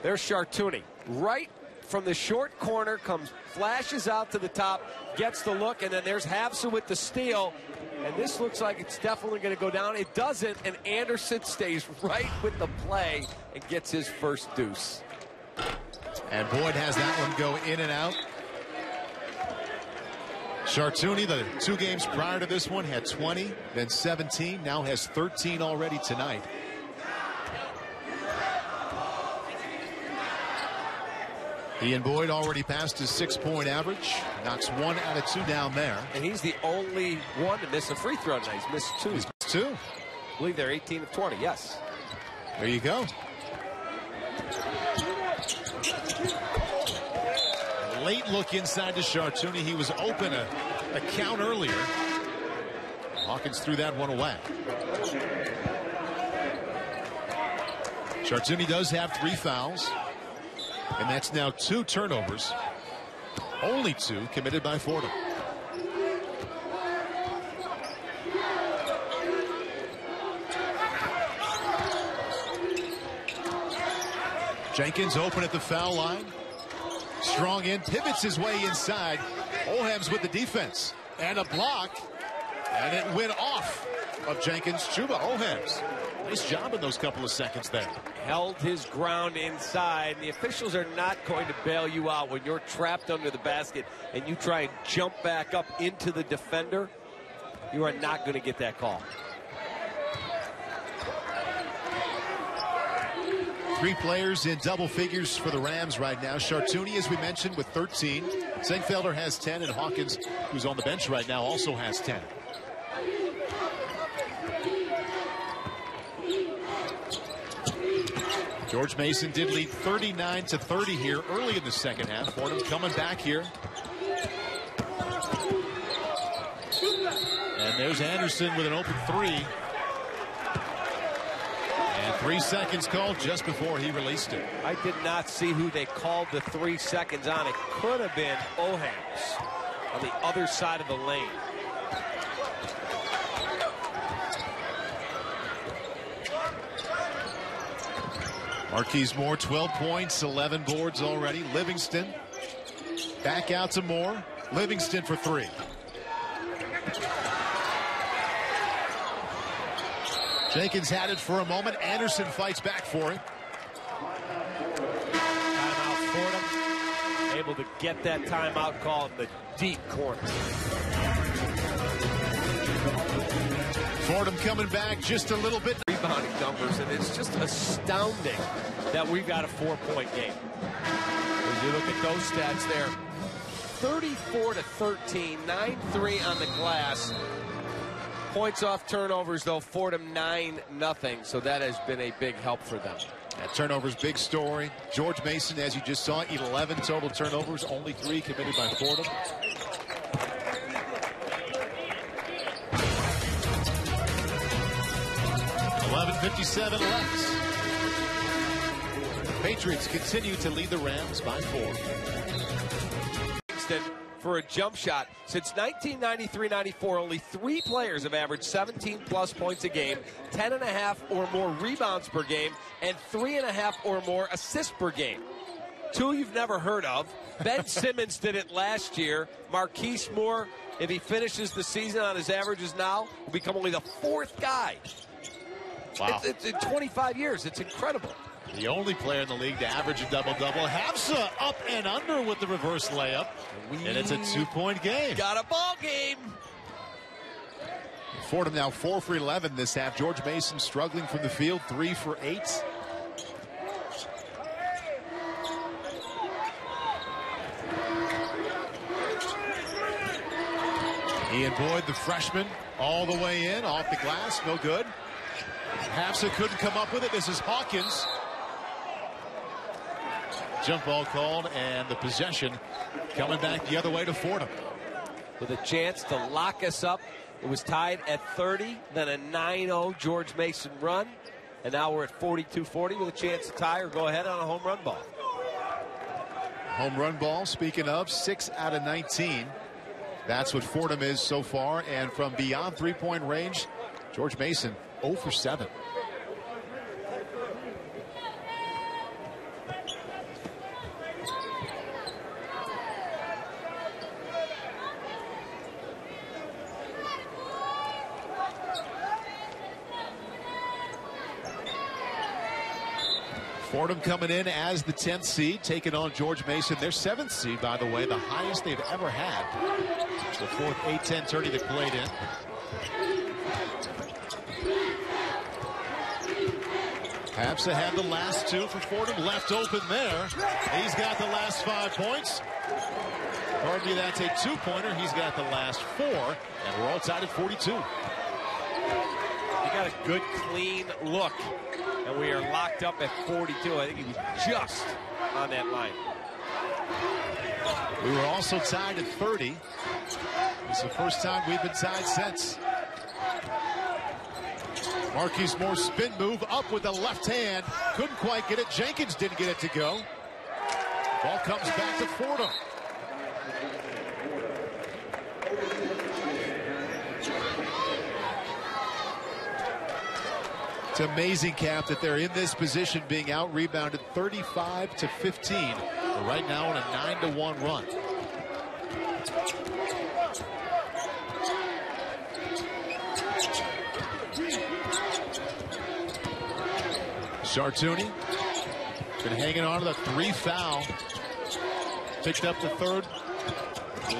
Speaker 2: There's Chartouni. Right from the short corner, comes, flashes out to the top, gets the look, and then there's Havsa with the steal. And this looks like it's definitely going to go down. It doesn't, and Anderson stays right with the play and gets his first deuce.
Speaker 1: And Boyd has that one go in and out. Chartouni, the two games prior to this one, had 20, then 17, now has 13 already tonight. Ian Boyd already passed his six-point average. Knocks one out of two down there.
Speaker 2: And he's the only one to miss a free throw tonight. He's missed two.
Speaker 1: He's missed two.
Speaker 2: I believe they're 18 of 20. Yes.
Speaker 1: There you go. Late look inside to Chartouni. He was open a, a count earlier. Hawkins threw that one away. Chartouni does have three fouls. And that's now two turnovers. Only two committed by Fordham. Jenkins open at the foul line. Strong in, pivots his way inside. Oham's with the defense. And a block. And it went off of Jenkins. Chuba Ohams. Nice job in those couple of seconds there.
Speaker 2: Held his ground inside. The officials are not going to bail you out when you're trapped under the basket and you try and jump back up into the defender. You are not going to get that call.
Speaker 1: Three players in double figures for the Rams right now. Chartouni, as we mentioned, with 13. Sengfelder has 10, and Hawkins, who's on the bench right now, also has 10. George Mason did lead 39 to 30 here early in the second half. Fordham coming back here. And there's Anderson with an open three. And three seconds called just before he released it.
Speaker 2: I did not see who they called the three seconds on. It could have been Ohams on the other side of the lane.
Speaker 1: Marquise Moore, 12 points, 11 boards already. Livingston back out to Moore. Livingston for three. Jenkins had it for a moment. Anderson fights back for it.
Speaker 2: Timeout Fordham. Able to get that timeout call in the deep corner.
Speaker 1: Fordham coming back just a little bit.
Speaker 2: Rebounding numbers, and it's just astounding that we've got a four-point game. As you look at those stats there, 34 to 13, 9-3 on the glass. Points off turnovers, though, Fordham 9 nothing. So that has been a big help for them.
Speaker 1: That turnovers, big story. George Mason, as you just saw, 11 total turnovers, only three committed by Fordham. Eleven fifty-seven left. The Patriots continue to lead the Rams by four.
Speaker 2: for a jump shot. Since 1993-94, only three players have averaged 17 plus points a game, 10 and a half or more rebounds per game, and three and a half or more assists per game. Two you've never heard of. Ben Simmons did it last year. Marquise Moore, if he finishes the season on his averages now, will become only the fourth guy.
Speaker 1: Wow.
Speaker 2: It's, it's in 25 years. It's incredible.
Speaker 1: The only player in the league to average a double-double. Havsa up and under with the reverse layup. And it's a two-point game.
Speaker 2: Got a ball game.
Speaker 1: Fordham now 4 for 11 this half. George Mason struggling from the field, 3 for 8. Ian Boyd, the freshman, all the way in, off the glass, no good. Havsa couldn't come up with it. This is Hawkins. Jump ball called, and the possession coming back the other way to Fordham.
Speaker 2: With a chance to lock us up. It was tied at 30, then a 9-0 George Mason run. And now we're at 42-40 with a chance to tie or go ahead on a home run ball.
Speaker 1: Home run ball, speaking of, 6 out of 19. That's what Fordham is so far. And from beyond three-point range, George Mason 0 for 7. Fordham coming in as the 10th seed, taking on George Mason. Their seventh seed, by the way, the highest they've ever had. The fourth A-10 tourney they played in. Havsa had the last two for Fordham, left open there. He's got the last five points. Me, that's a two-pointer. He's got the last four, and we're all tied at 42.
Speaker 2: He got a good, clean look, and we are locked up at 42. I think he was just on that line.
Speaker 1: We were also tied at 30. It's the first time we've been tied since. Marquise Moore spin move up with the left hand. Couldn't quite get it. Jenkins didn't get it to go. Ball comes back to Fordham. It's amazing, Cap, that they're in this position being out rebounded 35 to 15. But right now on a 9 to 1 run. Chartouni been hanging on to the three foul. Picked up the third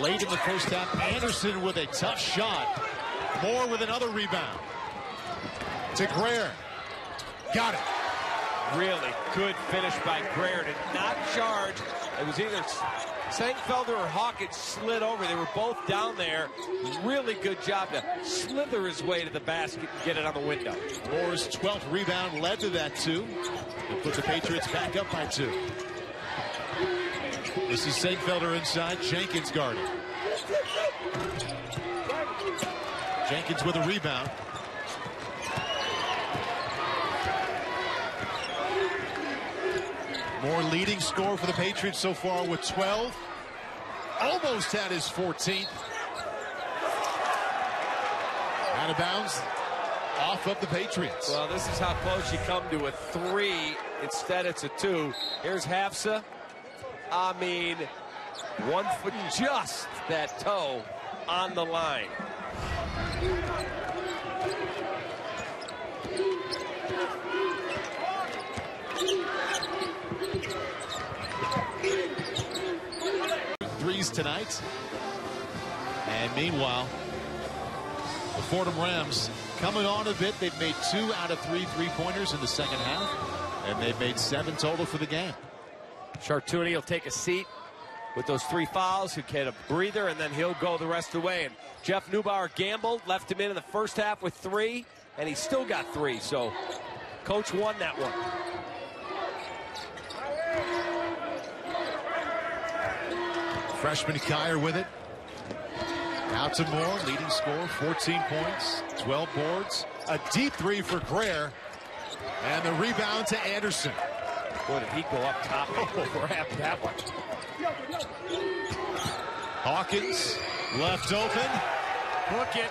Speaker 1: late in the first half. Anderson with a tough shot. Moore with another rebound. To Grayer. Got it.
Speaker 2: Really good finish by Grayer. Did not charge. It was either Sengfelder or Hawkins slid over. They were both down there. Really good job to slither his way to the basket and get it on the window.
Speaker 1: Moore's 12th rebound led to that two. It put the Patriots back up by two. This is Sengfelder inside. Jenkins guarding. Jenkins with a rebound. Moore leading score for the Patriots so far with 12. Almost had his 14th. Out of bounds. Off of the Patriots.
Speaker 2: Well, this is how close you come to a three. Instead, it's a two. Here's Havsa. I mean, one foot just that toe on the line.
Speaker 1: Threes tonight. And meanwhile, the Fordham Rams coming on a bit. They've made two out of three three-pointers in the second half. And they've made seven total for the game.
Speaker 2: Chartouni will take a seat with those three fouls. He'll get a breather, and then he'll go the rest of the way. And Jeff Neubauer gambled, left him in in the first half with three, and he still got three. So coach won that one.
Speaker 1: Freshman Kier with it. Out to Moore, leading score, 14 points, 12 boards. A deep three for Grayer. And the rebound to Anderson.
Speaker 2: Boy, did he go up top oh, and grab that one.
Speaker 1: Hawkins left open.
Speaker 2: Hook it.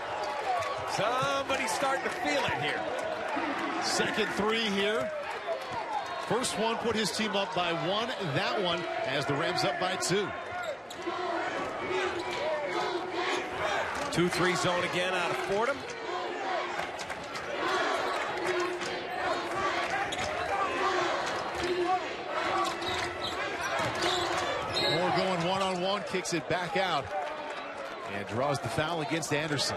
Speaker 2: Somebody's starting to feel it here.
Speaker 1: Second three here. First one put his team up by one. That one as the Rams up by two.
Speaker 2: 2-3 zone again out of Fordham.
Speaker 1: Moore going one-on-one, kicks it back out. And draws the foul against Anderson.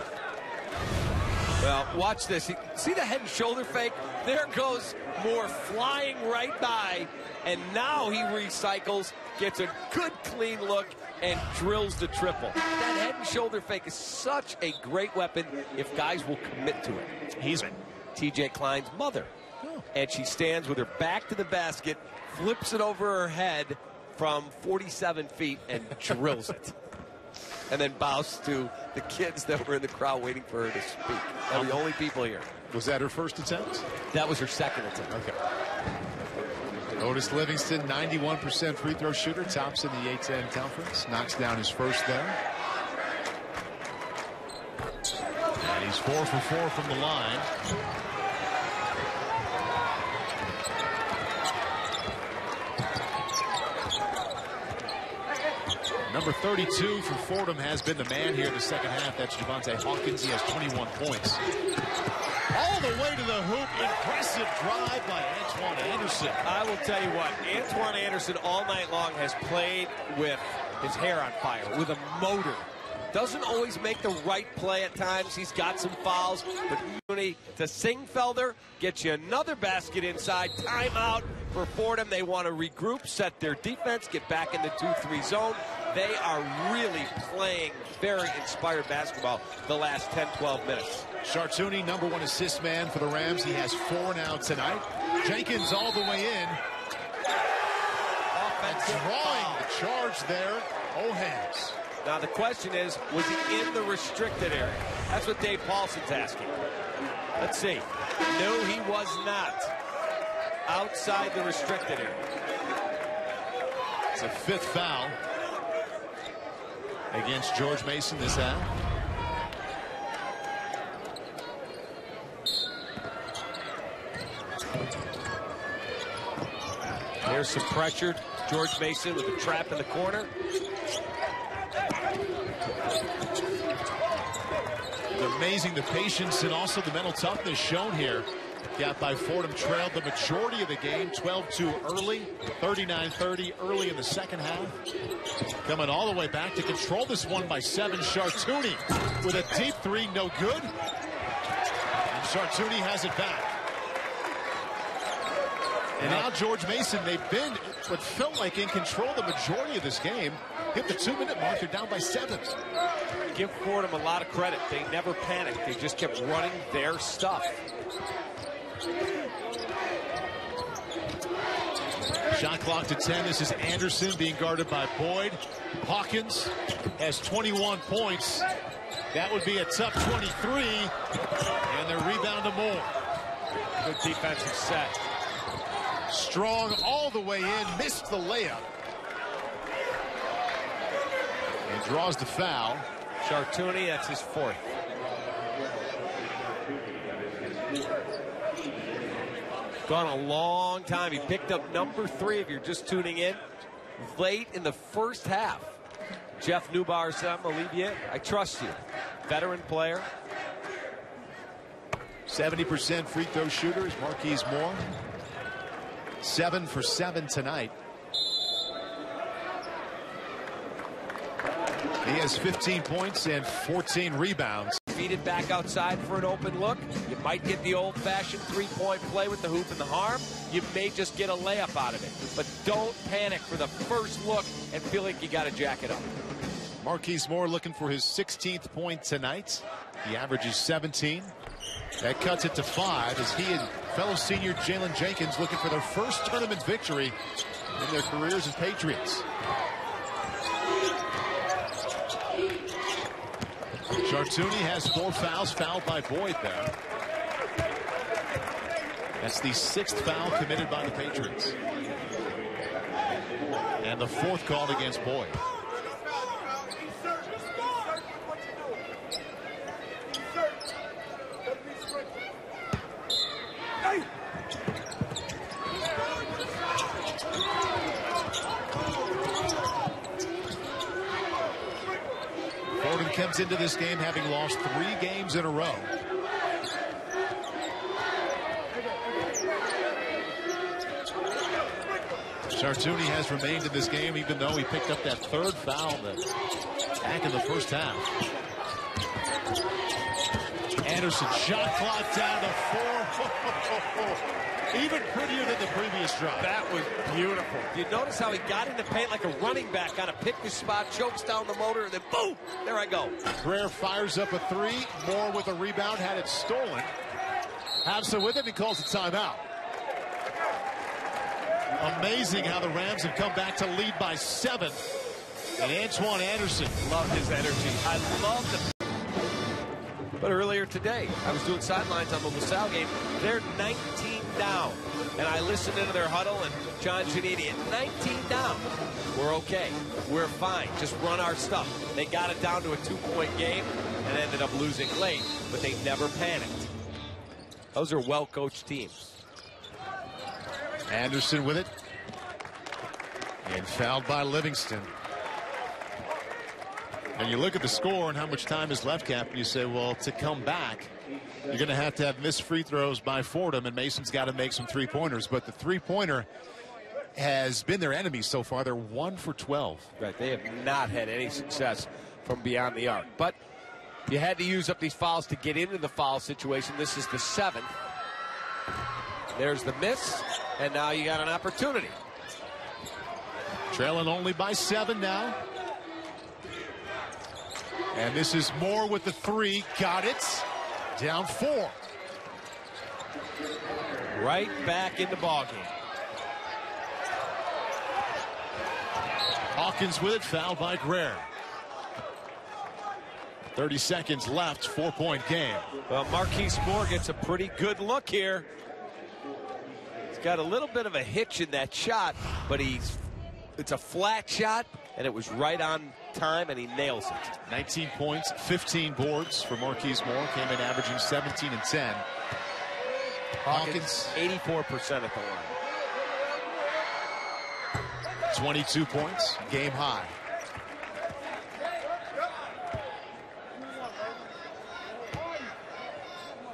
Speaker 2: Well, watch this. See the head and shoulder fake? There goes Moore flying right by. And now he recycles, gets a good clean look, and drills the triple. That head and shoulder fake is such a great weapon if guys will commit to it.
Speaker 1: He's
Speaker 2: TJ Klein's mother. Oh. And she stands with her back to the basket, flips it over her head from 47 feet, and drills it. And then bows to the kids that were in the crowd waiting for her to speak. They were the um, only people here.
Speaker 1: Was that her first attempt?
Speaker 2: That was her second attempt.
Speaker 1: Okay. Otis Livingston, 91% free throw shooter, tops in the A10 conference. Knocks down his first there. And he's four for four from the line. Number 32 for Fordham has been the man here in the second half. That's Javontae Hawkins. He has 21 points. All the way to the hoop. Impressive drive by Antwoine Anderson.
Speaker 2: I will tell you what, Antwoine Anderson all night long has played with his hair on fire, with a motor. Doesn't always make the right play at times. He's got some fouls. But Mooney to Sengfelder gets you another basket inside. Timeout for Fordham. They want to regroup, set their defense, get back in the 2-3 zone. They are really playing very inspired basketball the last 10, 12 minutes.
Speaker 1: Chartouni, number one assist man for the Rams. He has four now tonight. Jenkins all the way in.
Speaker 2: Offensive
Speaker 1: Drawing the charge there. Ohams.
Speaker 2: Now the question is, was he in the restricted area? That's what Dave Paulsen's asking. Let's see. No, he was not. Outside the restricted area.
Speaker 1: It's a fifth foul against George Mason this half.
Speaker 2: There's some pressure. George Mason with a trap in the corner.
Speaker 1: Amazing the patience and also the mental toughness shown here. Gap by Fordham trailed the majority of the game, 12-2 early, 39-30 early in the second half. Coming all the way back to control this one by seven. Chartouni with a deep three, no good. And Chartouni has it back. And now George Mason, they've been what felt like in control the majority of this game. Hit the two-minute mark, they're down by seven.
Speaker 2: Give Fordham a lot of credit. They never panicked. They just kept running their stuff.
Speaker 1: Shot clock to 10. This is Anderson being guarded by Boyd. Hawkins has 21 points. That would be a tough 23. And the rebound to Moore.
Speaker 2: Good defensive set.
Speaker 1: Strong all the way in. Missed the layup. And draws the foul.
Speaker 2: Chartouni, that's his fourth. Gone a long time. He picked up number three if you're just tuning in. Late in the first half. Jeff Neubauer said, I'm you. I trust you. Veteran player.
Speaker 1: 70% free throw shooters. Marquise Moore. Seven for seven tonight. He has 15 points and 14 rebounds.
Speaker 2: Feed it back outside for an open look. You might get the old-fashioned three-point play with the hoop and the harm. You may just get a layup out of it. But don't panic for the first look and feel like you got to jack it up.
Speaker 1: Marquise Moore looking for his 16th point tonight. He averages 17. That cuts it to five as he and fellow senior Jalen Jenkins looking for their first tournament victory in their careers as Patriots. Chartouni has four fouls, fouled by Boyd there. That's the sixth foul committed by the Patriots. And the fourth called against Boyd. Comes into this game having lost three games in a row. Chartouni has remained in this game even though he picked up that third foul back in the first half. Anderson shot clock down to four. Even prettier than the previous drive.
Speaker 2: That was beautiful. You notice how he got in the paint like a running back on a pick his spot, chokes down the motor, and then boom, there I go.
Speaker 1: Grayer fires up a three. Moore with a rebound, had it stolen. Havsa with it and calls a timeout. Amazing how the Rams have come back to lead by seven. And Antwoine Anderson.
Speaker 2: Love his energy. I love the. But earlier today, I was doing sidelines on the LaSalle game. They're 19 down. And I listened into their huddle, and John Giannini at 19 down. We're okay. We're fine. Just run our stuff. They got it down to a two-point game and ended up losing late, but they never panicked. Those are well-coached teams.
Speaker 1: Anderson with it. And fouled by Livingston. And you look at the score and how much time is left, Cap, and you say, well, to come back, you're going to have to have missed free throws by Fordham, and Mason's got to make some three-pointers. But the three-pointer has been their enemy so far. They're one for 12.
Speaker 2: Right, they have not had any success from beyond the arc. But you had to use up these fouls to get into the foul situation. This is the seventh. There's the miss, and now you got an opportunity.
Speaker 1: Trailing only by seven now. And this is Moore with the three. Got it. Down four.
Speaker 2: Right back in the ballgame.
Speaker 1: Hawkins with it, fouled by Grayer. 30 seconds left, four-point game.
Speaker 2: Well, Marquise Moore gets a pretty good look here. He's got a little bit of a hitch in that shot, but he's it's a flat shot, and it was right on time, and he nails it.
Speaker 1: 19 points, 15 boards for Marquise Moore. Came in averaging 17 and 10.
Speaker 2: Hawkins, 84% at the line.
Speaker 1: 22 points, game high.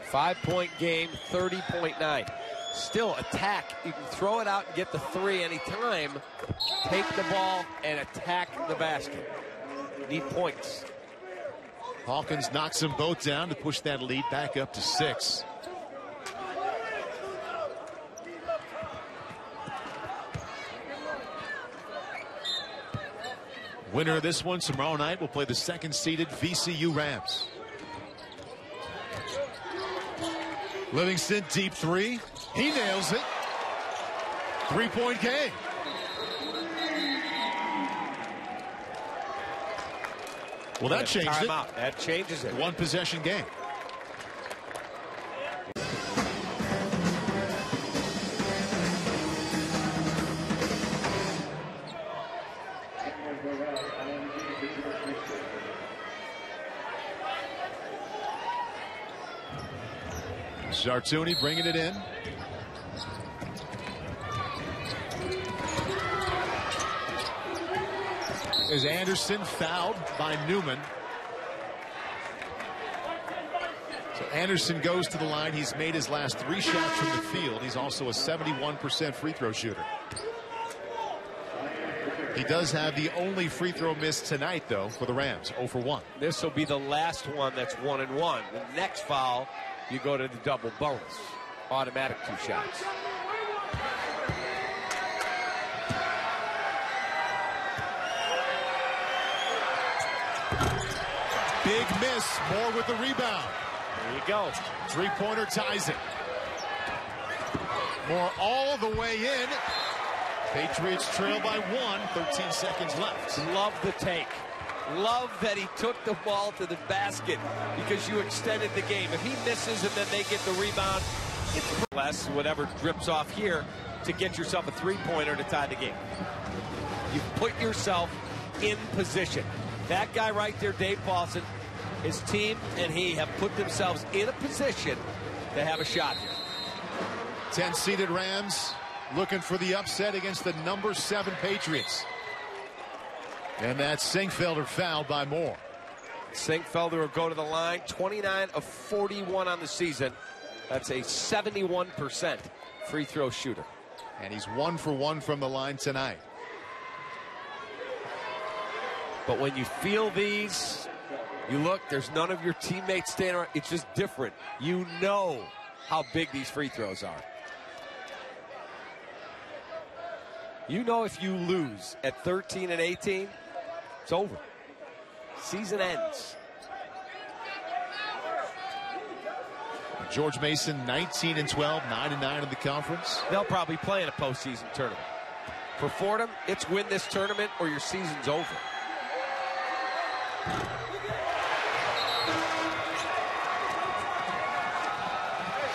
Speaker 2: Five point game, 30.9. Still attack. You can throw it out and get the three anytime. Take the ball and attack the basket. Need points.
Speaker 1: Hawkins knocks them both down to push that lead back up to six. Winner of this one tomorrow night will play the second seeded VCU Rams. Livingston deep three. He nails it. Three point game. Well, that changed it.
Speaker 2: That changes it.
Speaker 1: One possession game. Chartouni bringing it in. Is Anderson fouled by Newman. So Anderson goes to the line. He's made his last three shots from the field. He's also a 71% free throw shooter. He does have the only free throw miss tonight, though, for the Rams. 0 for 1.
Speaker 2: This will be the last one that's one and one. The next foul, you go to the double bonus. Automatic two shots.
Speaker 1: Miss. Moore with the rebound.
Speaker 2: There you go.
Speaker 1: Three pointer ties it. Moore all the way in. Patriots trail by one. 13 seconds left.
Speaker 2: Love the take. Love that he took the ball to the basket because you extended the game. If he misses and then they get the rebound, it's less whatever drips off here to get yourself a three-pointer to tie the game. You put yourself in position. That guy right there, Dave Paulsen, his team and he have put themselves in a position to have a shot here.
Speaker 1: 10 seeded Rams looking for the upset against the number seven Patriots. And that's Sengfelder fouled by Moore.
Speaker 2: Sengfelder will go to the line, 29 of 41 on the season. That's a 71% free throw shooter.
Speaker 1: And he's one for one from the line tonight.
Speaker 2: But when you feel these, you look, there's none of your teammates standing around. It's just different. You know how big these free throws are. You know if you lose at 13 and 18, it's over. Season ends.
Speaker 1: George Mason 19 and 12, 9 and 9 in the conference.
Speaker 2: They'll probably play in a postseason tournament. For Fordham, it's win this tournament or your season's over.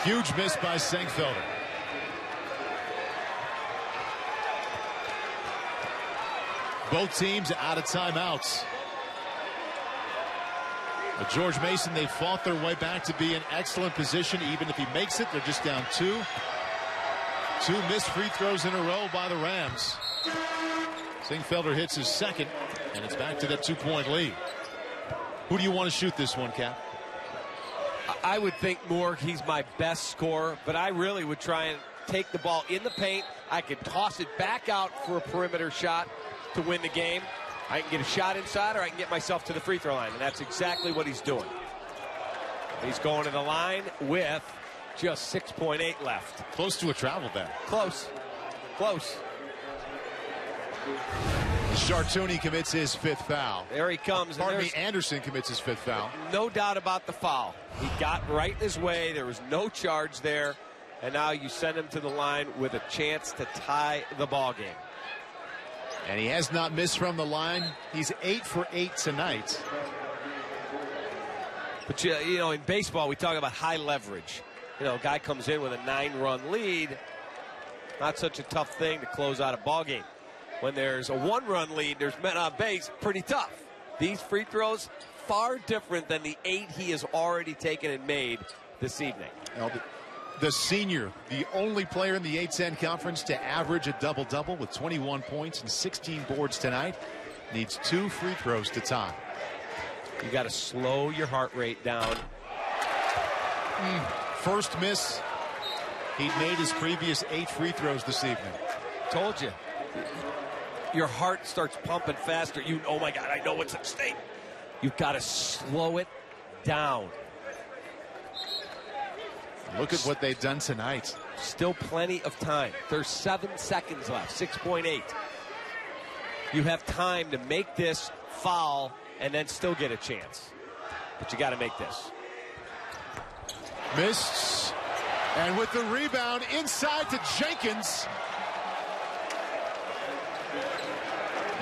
Speaker 1: Huge miss by Sengfelder. Both teams out of timeouts. But George Mason, they fought their way back to be in excellent position. Even if he makes it, they're just down two. Two missed free throws in a row by the Rams. Sengfelder hits his second, and it's back to that two-point lead. Who do you want to shoot this one, Cap?
Speaker 2: I would think Moore, he's my best scorer, but I really would try and take the ball in the paint. I could toss it back out for a perimeter shot to win the game. I can get a shot inside or I can get myself to the free throw line. And that's exactly what he's doing. He's going to the line with just 6.8 left.
Speaker 1: Close to a travel ban.
Speaker 2: Close. Close.
Speaker 1: Chartouni commits his fifth foul.
Speaker 2: There he comes.
Speaker 1: Pardon me, Anderson commits his fifth foul.
Speaker 2: No doubt about the foul. He got right in his way. There was no charge there. And now you send him to the line with a chance to tie the ball game.
Speaker 1: And he has not missed from the line. He's eight for eight tonight.
Speaker 2: But you, you know, in baseball, we talk about high leverage. You know, a guy comes in with a nine-run lead. Not such a tough thing to close out a ball game. When there's a one-run lead, there's men on base. Pretty tough. These free throws far different than the eight he has already taken and made this evening.
Speaker 1: The, senior, the only player in the A10 conference to average a double-double with 21 points and 16 boards tonight, needs two free throws to tie.
Speaker 2: You got to slow your heart rate down.
Speaker 1: Mm. First miss. He'd made his previous eight free throws this evening.
Speaker 2: Told you. Your heart starts pumping faster. You, oh my God, I know what's at stake. You've got to slow it down.
Speaker 1: Look at what they've done tonight.
Speaker 2: Still plenty of time. There's seven seconds left, 6.8. You have time to make this foul and then still get a chance. But you got to make this.
Speaker 1: Missed. And with the rebound inside to Jenkins.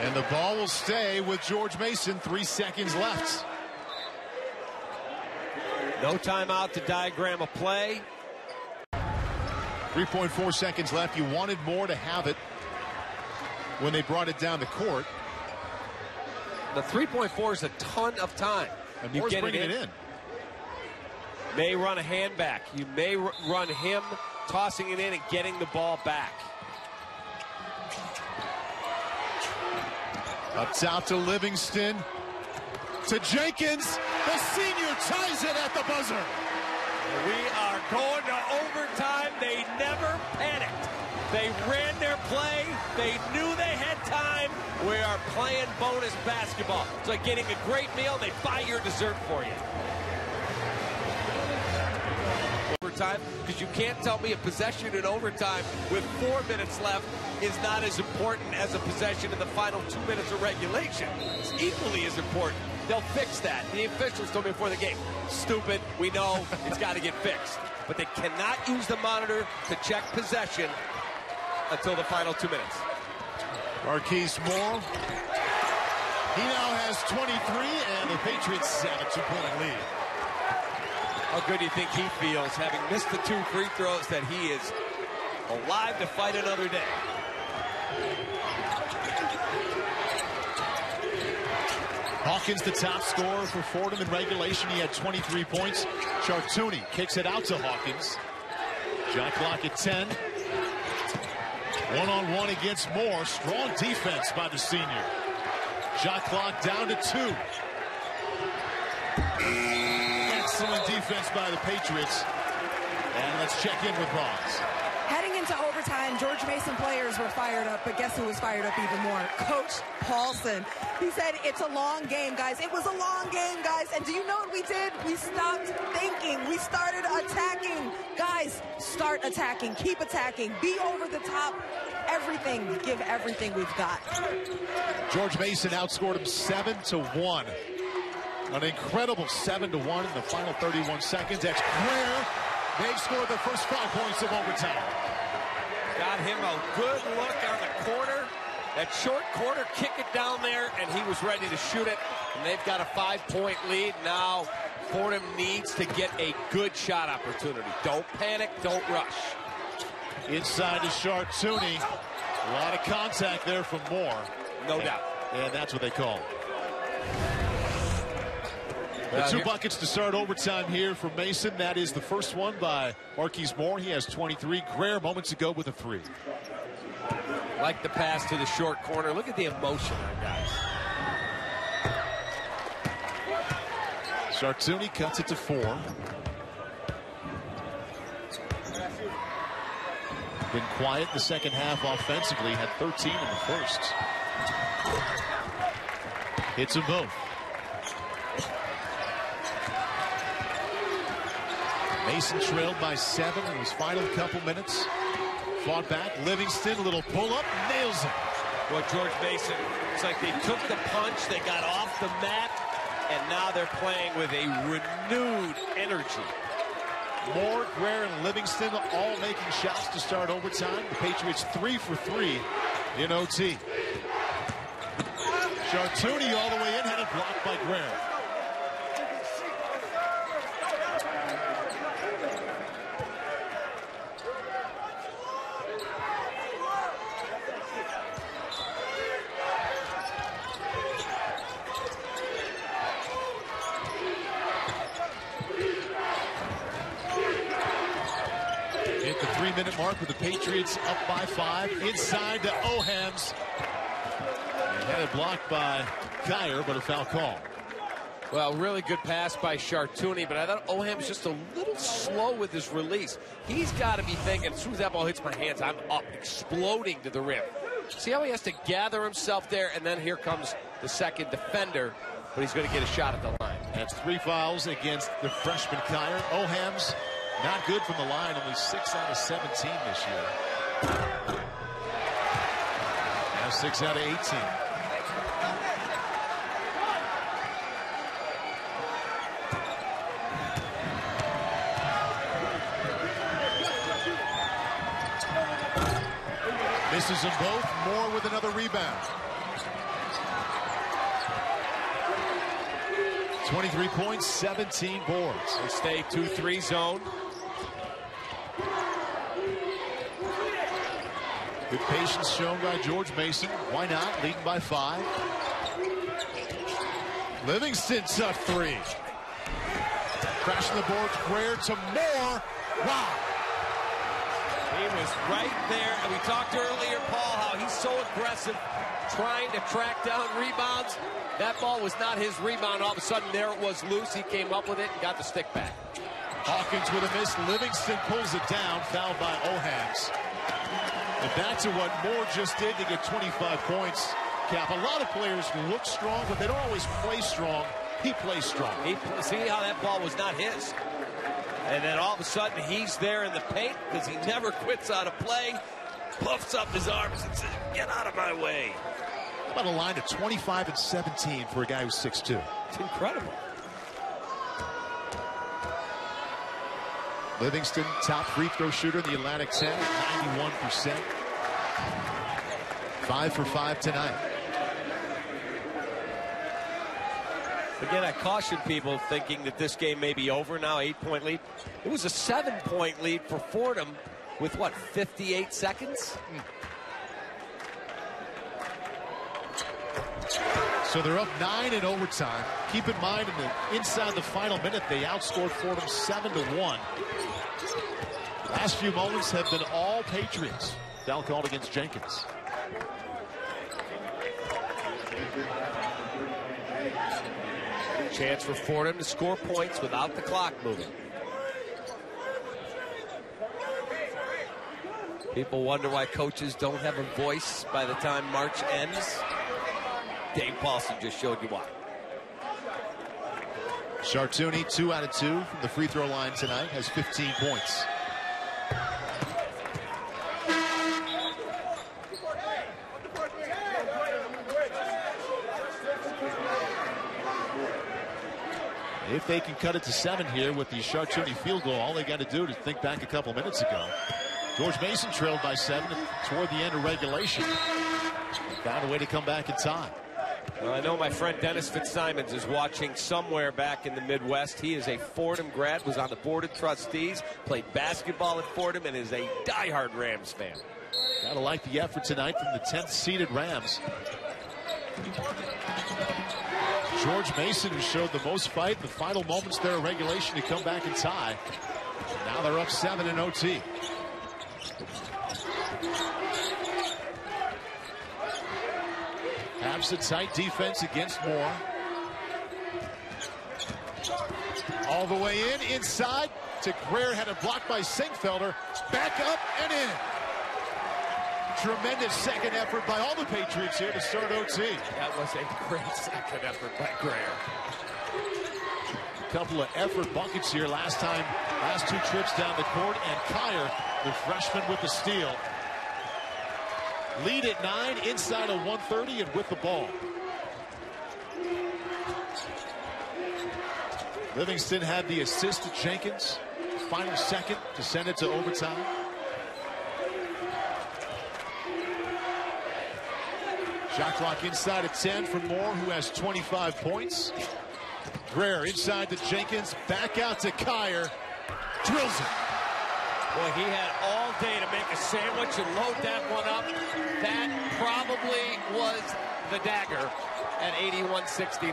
Speaker 1: And the ball will stay with George Mason. Three seconds left.
Speaker 2: No timeout to diagram a play.
Speaker 1: 3.4 seconds left. You wanted more to have it when they brought it down the court.
Speaker 2: The 3.4 is a ton of time.
Speaker 1: And you get it in. it in.
Speaker 2: May run a hand back. You may run him tossing it in and getting the ball back.
Speaker 1: Up top to Livingston. To Jenkins. The senior ties it at the buzzer.
Speaker 2: We are going to overtime. They never panicked. They ran their play. They knew they had time. We are playing bonus basketball. It's like getting a great meal. They buy your dessert for you. Overtime, because you can't tell me a possession in overtime with four minutes left is not as important as a possession in the final two minutes of regulation. It's equally as important. They'll fix that. The officials told me before the game, stupid, we know it's got to get fixed. But they cannot use the monitor to check possession until the final two minutes.
Speaker 1: Marquise Moore. He now has 23, and the Patriots have a two-point lead.
Speaker 2: How good do you think he feels having missed the two free throws that he is alive to fight another day?
Speaker 1: Hawkins, the top scorer for Fordham in regulation. He had 23 points. Chartouni kicks it out to Hawkins. Shot clock at 10. One-on-one -on -one against Moore. Strong defense by the senior. Shot clock down to two. Excellent defense by the Patriots. And let's check in with Roz.
Speaker 3: Heading into overtime, George Mason players were fired up, but guess who was fired up even more? Coach Paulsen. He said, it's a long game, guys. It was a long game, guys. And do you know what we did? We stopped thinking. We started attacking. Guys, start attacking. Keep attacking. Be over the top. Everything. Give everything we've got.
Speaker 1: George Mason outscored him 7 to 1. An incredible 7 to 1 in the final 31 seconds. That's Grayer. They've scored the first five points of overtime.
Speaker 2: Got him a good look on the corner. That short corner, kick it down there, and he was ready to shoot it. And they've got a five-point lead. Now Fordham needs to get a good shot opportunity. Don't panic, don't rush.
Speaker 1: Inside to Chartouni. A lot of contact there from Moore.
Speaker 2: No and, doubt.
Speaker 1: And that's what they call. The two buckets to start overtime here for Mason. That is the first one by Marquise Moore. He has 23. Grayer moments ago with a three.
Speaker 2: Like the pass to the short corner. Look at the emotion on guys.
Speaker 1: Chartouni cuts it to four. Been quiet the second half offensively. Had 13 in the first. Hits them both. Mason trailed by seven in his final couple minutes. Fought back. Livingston, a little pull up, nails it.
Speaker 2: Well, George Mason, it's like they took the punch, they got off the mat, and now they're playing with a renewed energy.
Speaker 1: Moore, Grayer, and Livingston all making shots to start overtime. The Patriots three for three in OT. Chartouni all the way in, had it blocked by Grayer. Hit the three-minute mark with the Patriots up by five. Inside to Ohams. And had it blocked by Grayer, but a foul call.
Speaker 2: Well, really good pass by Chartouni, but I thought Oham's just a little slow with his release. He's got to be thinking, as soon as that ball hits my hands, I'm up, exploding to the rim. See how he has to gather himself there, and then here comes the second defender, but he's going to get a shot at the line.
Speaker 1: That's three fouls against the freshman Kier. Ohams not good from the line, only six out of 17 this year. Now six out of 18. Misses them both. Moore with another rebound. 23 points, 17 boards.
Speaker 2: They stay 2-3 zone.
Speaker 1: Good patience shown by George Mason. Why not? Leading by five. Livingston tough three. Crashing the boards. Grayer to Moore. Wow.
Speaker 2: He was right there, and we talked earlier, Paul, how he's so aggressive, trying to track down rebounds. That ball was not his rebound. All of a sudden, there it was loose. He came up with it and got the stick back.
Speaker 1: Hawkins with a miss. Livingston pulls it down. Fouled by Ohams. And back to what Moore just did to get 25 points. Cap, a lot of players look strong, but they don't always play strong. He plays strong.
Speaker 2: He, see how that ball was not his. And then all of a sudden, he's there in the paint because he never quits out of play. Puffs up his arms and says, get out of my way.
Speaker 1: About a line of 25 and 17 for a guy who's 6'2"?
Speaker 2: It's incredible.
Speaker 1: Livingston, top free throw shooter in the Atlantic 10, 91%. Five for five tonight.
Speaker 2: Again, I caution people thinking that this game may be over now, eight point lead. It was a seven point lead for Fordham with what, 58 seconds? Hmm.
Speaker 1: So they're up nine in overtime. Keep in mind, in the, inside the final minute, they outscored Fordham seven to one. Last few moments have been all Patriots. Foul called against Jenkins.
Speaker 2: Chance for Fordham to score points without the clock moving. People wonder why coaches don't have a voice by the time March ends. Dave Paulsen just showed you why.
Speaker 1: Chartouni, two out of two from the free throw line tonight, has 15 points. If they can cut it to seven here with the Chartouni field goal, all they got to do is think back a couple minutes ago. George Mason trailed by seven toward the end of regulation. Found a way to come back in time.
Speaker 2: Well, I know my friend Dennis Fitzsimons is watching somewhere back in the Midwest. He is a Fordham grad, was on the board of trustees, played basketball at Fordham, and is a diehard Rams fan.
Speaker 1: Gotta like the effort tonight from the 10th seeded Rams. George Mason, who showed the most fight the final moments there of regulation to come back and tie. Now they're up seven in OT. Habs a tight defense against Moore. All the way in, inside to Grayer, had a block by Sengfelder. Back up and in. Tremendous second effort by all the Patriots here to start OT.
Speaker 2: That was a great second effort by Grayer.
Speaker 1: A Couple of effort buckets here last time, last two trips down the court, and Kier, the freshman with the steal. Lead at nine, inside of 130, and with the ball. Livingston had the assist to Jenkins. Final second to send it to overtime. Shot clock inside of 10 for Moore, who has 25 points. Grayer inside to Jenkins, back out to Kier, drills it.
Speaker 2: Boy, he had all day to make a sandwich and load that one up. That probably was the dagger at 81-69.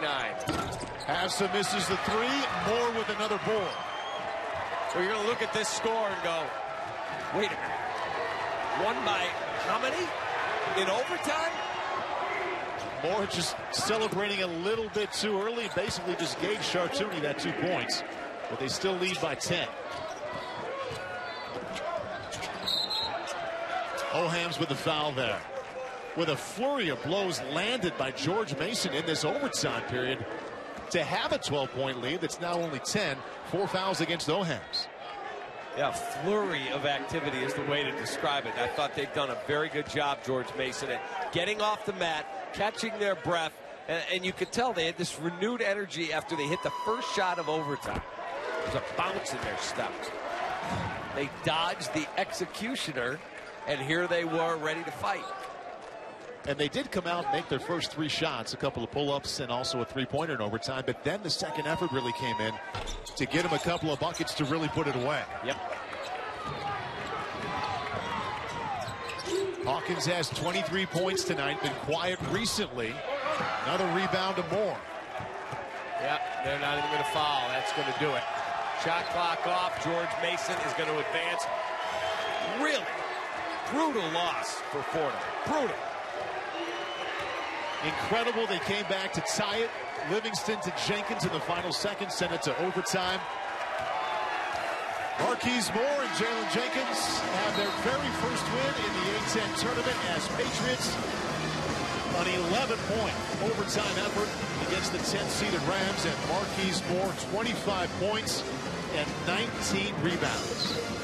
Speaker 1: Havsa misses the three, Moore with another board.
Speaker 2: So you're going to look at this score and go, wait a minute. One by how many in overtime?
Speaker 1: Moore just celebrating a little bit too early. Basically just gave Chartouni that two points. But they still lead by 10. Ohams with the foul there. With a flurry of blows landed by George Mason in this overtime period to have a 12-point lead that's now only 10. Four fouls against Ohams.
Speaker 2: Yeah, flurry of activity is the way to describe it. I thought they've done a very good job, George Mason, at getting off the mat, catching their breath, and, and you could tell they had this renewed energy after they hit the first shot of overtime. There's a bounce in their steps. They dodged the executioner, and here they were ready to fight.
Speaker 1: And they did come out and make their first three shots, a couple of pull-ups and also a three-pointer in overtime. But then the second effort really came in to get them a couple of buckets to really put it away.
Speaker 2: Yep.
Speaker 1: Hawkins has 23 points tonight, been quiet recently. Another rebound to Moore.
Speaker 2: Yep, they're not even going to foul. That's going to do it. Shot clock off. George Mason is going to advance. Really brutal loss for Fordham. Brutal.
Speaker 1: Incredible. They came back to tie it. Livingston to Jenkins in the final second. Sent it to overtime. Marquise Moore and Jalen Jenkins have their very first win in the A-10 tournament as Patriots an 11-point overtime effort against the 10-seeded Rams and Marquise Moore 25 points and 19 rebounds.